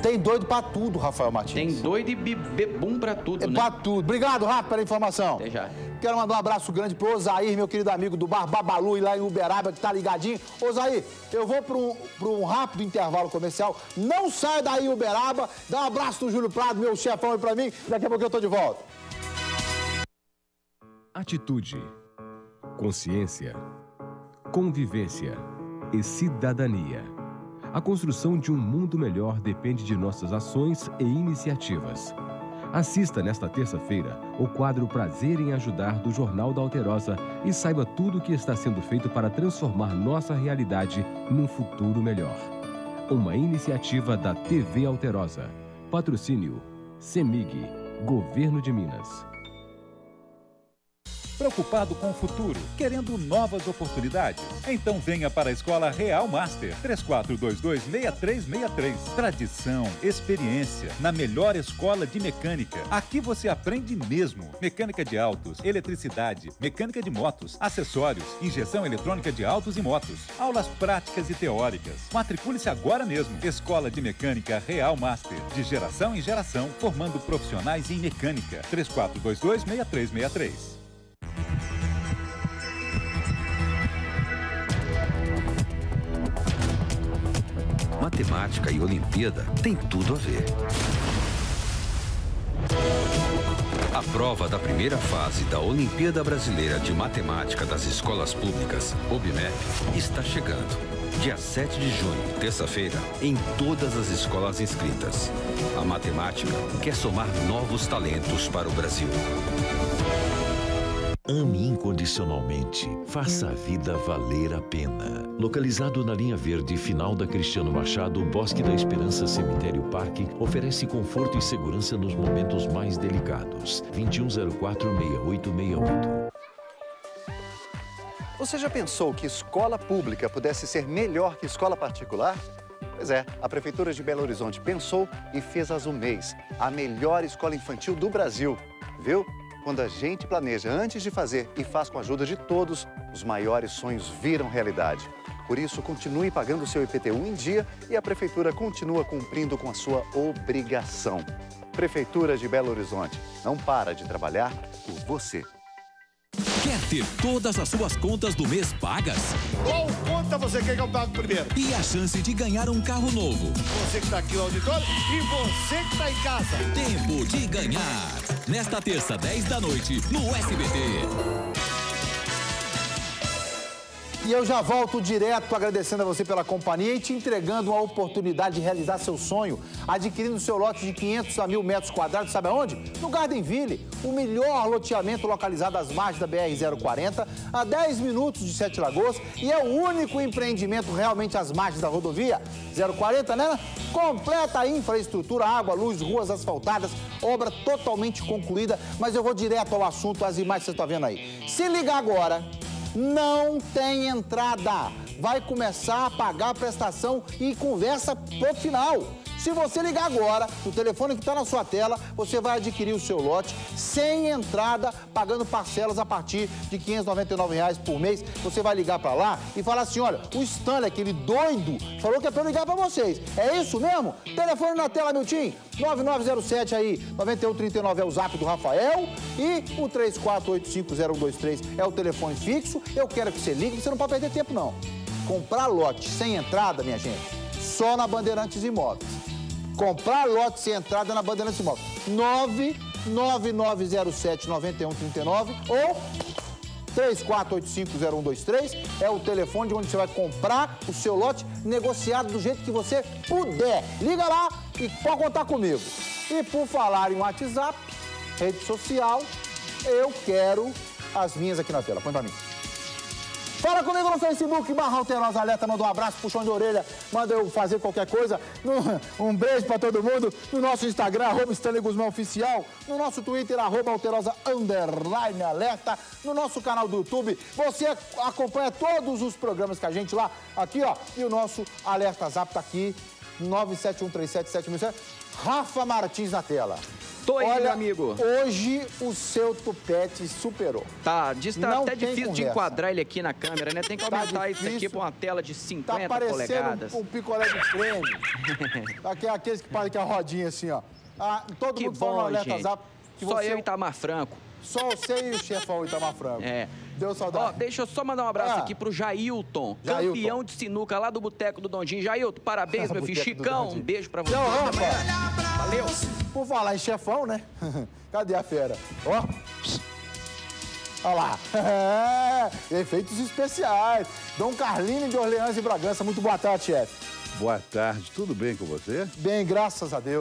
Tem doido pra tudo, Rafael Martins. Tem doido e bebum pra tudo, É né? pra tudo. Obrigado, Rafa, pela informação. Até já. Quero mandar um abraço grande pro Osair, meu querido amigo do Bar Babalu, e lá em Uberaba, que tá ligadinho. Osair, eu vou para um, pra um rápido intervalo comercial. Não saia daí, Uberaba. Dá um abraço do Júlio Prado, meu chefão aí pra mim. Daqui a pouco eu tô de volta. Atitude, consciência, convivência e cidadania. A construção de um mundo melhor depende de nossas ações e iniciativas. Assista nesta terça-feira o quadro Prazer em Ajudar do Jornal da Alterosa e saiba tudo o que está sendo feito para transformar nossa realidade num futuro melhor. Uma iniciativa da TV Alterosa. Patrocínio CEMIG, Governo de Minas. Preocupado com o futuro, querendo novas oportunidades? Então venha para a Escola Real Master 3422-6363. Tradição, experiência, na melhor escola de mecânica. Aqui você aprende mesmo: mecânica de autos, eletricidade, mecânica de motos, acessórios, injeção eletrônica de autos e motos, aulas práticas e teóricas. Matricule-se agora mesmo. Escola de Mecânica Real Master, de geração em geração, formando profissionais em mecânica. 3422-6363. Matemática e Olimpíada tem tudo a ver. A prova da primeira fase da Olimpíada Brasileira de Matemática das Escolas Públicas, OBMEP, está chegando. Dia 7 de junho, terça-feira, em todas as escolas inscritas. A matemática quer somar novos talentos para o Brasil. Ame incondicionalmente. Faça a vida valer a pena. Localizado na linha verde final da Cristiano Machado, o Bosque da Esperança Cemitério Parque oferece conforto e segurança nos momentos mais delicados. 2104-6868. Você já pensou que escola pública pudesse ser melhor que escola particular? Pois é, a Prefeitura de Belo Horizonte pensou e fez a Azumês, a melhor escola infantil do Brasil. Viu? Quando a gente planeja antes de fazer e faz com a ajuda de todos, os maiores sonhos viram realidade. Por isso, continue pagando seu IPTU em dia e a Prefeitura continua cumprindo com a sua obrigação. Prefeitura de Belo Horizonte, não para de trabalhar por você. Quer ter todas as suas contas do mês pagas? Qual conta você quer que eu pague primeiro? E a chance de ganhar um carro novo? Você que está aqui no auditório e você que está em casa. Tempo de ganhar. Nesta terça, 10 da noite, no SBT. E eu já volto direto agradecendo a você pela companhia e te entregando uma oportunidade de realizar seu sonho, adquirindo seu lote de 500 a 1.000 metros quadrados, sabe aonde? No Gardenville, o melhor loteamento localizado às margens da BR-040, a 10 minutos de Sete Lagoas e é o único empreendimento realmente às margens da rodovia 040, né? Completa a infraestrutura, água, luz, ruas asfaltadas, obra totalmente concluída, mas eu vou direto ao assunto, as imagens que você está vendo aí. Se ligar agora, não tem entrada. Vai começar a pagar a prestação e conversa pro final. Se você ligar agora, no telefone que está na sua tela, você vai adquirir o seu lote sem entrada, pagando parcelas a partir de 599 reais por mês. Você vai ligar para lá e falar assim, olha, o Stanley, aquele doido, falou que é para ligar para vocês. É isso mesmo? Telefone na tela, Miltim. 9907 aí, 9139 é o zap do Rafael e o 34850123 é o telefone fixo. Eu quero que você ligue, você não pode perder tempo não. Comprar lote sem entrada, minha gente, só na Bandeirantes Imóveis. Comprar lote sem entrada na Bandeirantes Imóveis. 9907-9139 ou 34850123 é o telefone de onde você vai comprar o seu lote negociado do jeito que você puder. Liga lá e pode contar comigo. E por falar em WhatsApp, rede social, eu quero as minhas aqui na tela. Põe pra mim. Fala comigo no Facebook, barra Alterosa Alerta, manda um abraço, puxão de orelha, manda eu fazer qualquer coisa. Um beijo pra todo mundo. No nosso Instagram, arroba Stanley Guzmão Oficial. No nosso Twitter, arroba Alterosa Underline Alerta. No nosso canal do YouTube, você acompanha todos os programas que a gente lá, aqui ó. E o nosso Alerta Zap tá aqui, 971377717. Rafa Martins na tela. Tô aí, Olha, meu amigo. Hoje o seu tupete superou. Tá, diz que tá Não até difícil de conversa. enquadrar ele aqui na câmera, né? Tem que Tá aumentar isso aqui pra uma tela de Tá 50 parecendo polegadas. um, um picolé de creme. Aqui, aqueles que parecem que é a rodinha assim, ó. Ah, todo Que mundo fala no bom, Alerta gente. Zap Só você... eu e Itamar Franco. Só você e o chefão Itamar Franco. É. Deu Ó, saudade. deixa eu só mandar um abraço Ah. aqui pro Jailton, Jailton. campeão de sinuca lá do Boteco do Dondinho. Jailton, parabéns, meu filho. Chicão, um beijo pra você. Tchau, Rafa. Valeu. Por falar em chefão, né? Cadê a fera? Ó. Olha lá. É, efeitos especiais. Dom Carlini de Orleans e Bragança. Muito boa tarde, chefe. Boa tarde, tudo bem com você? Bem, graças a Deus.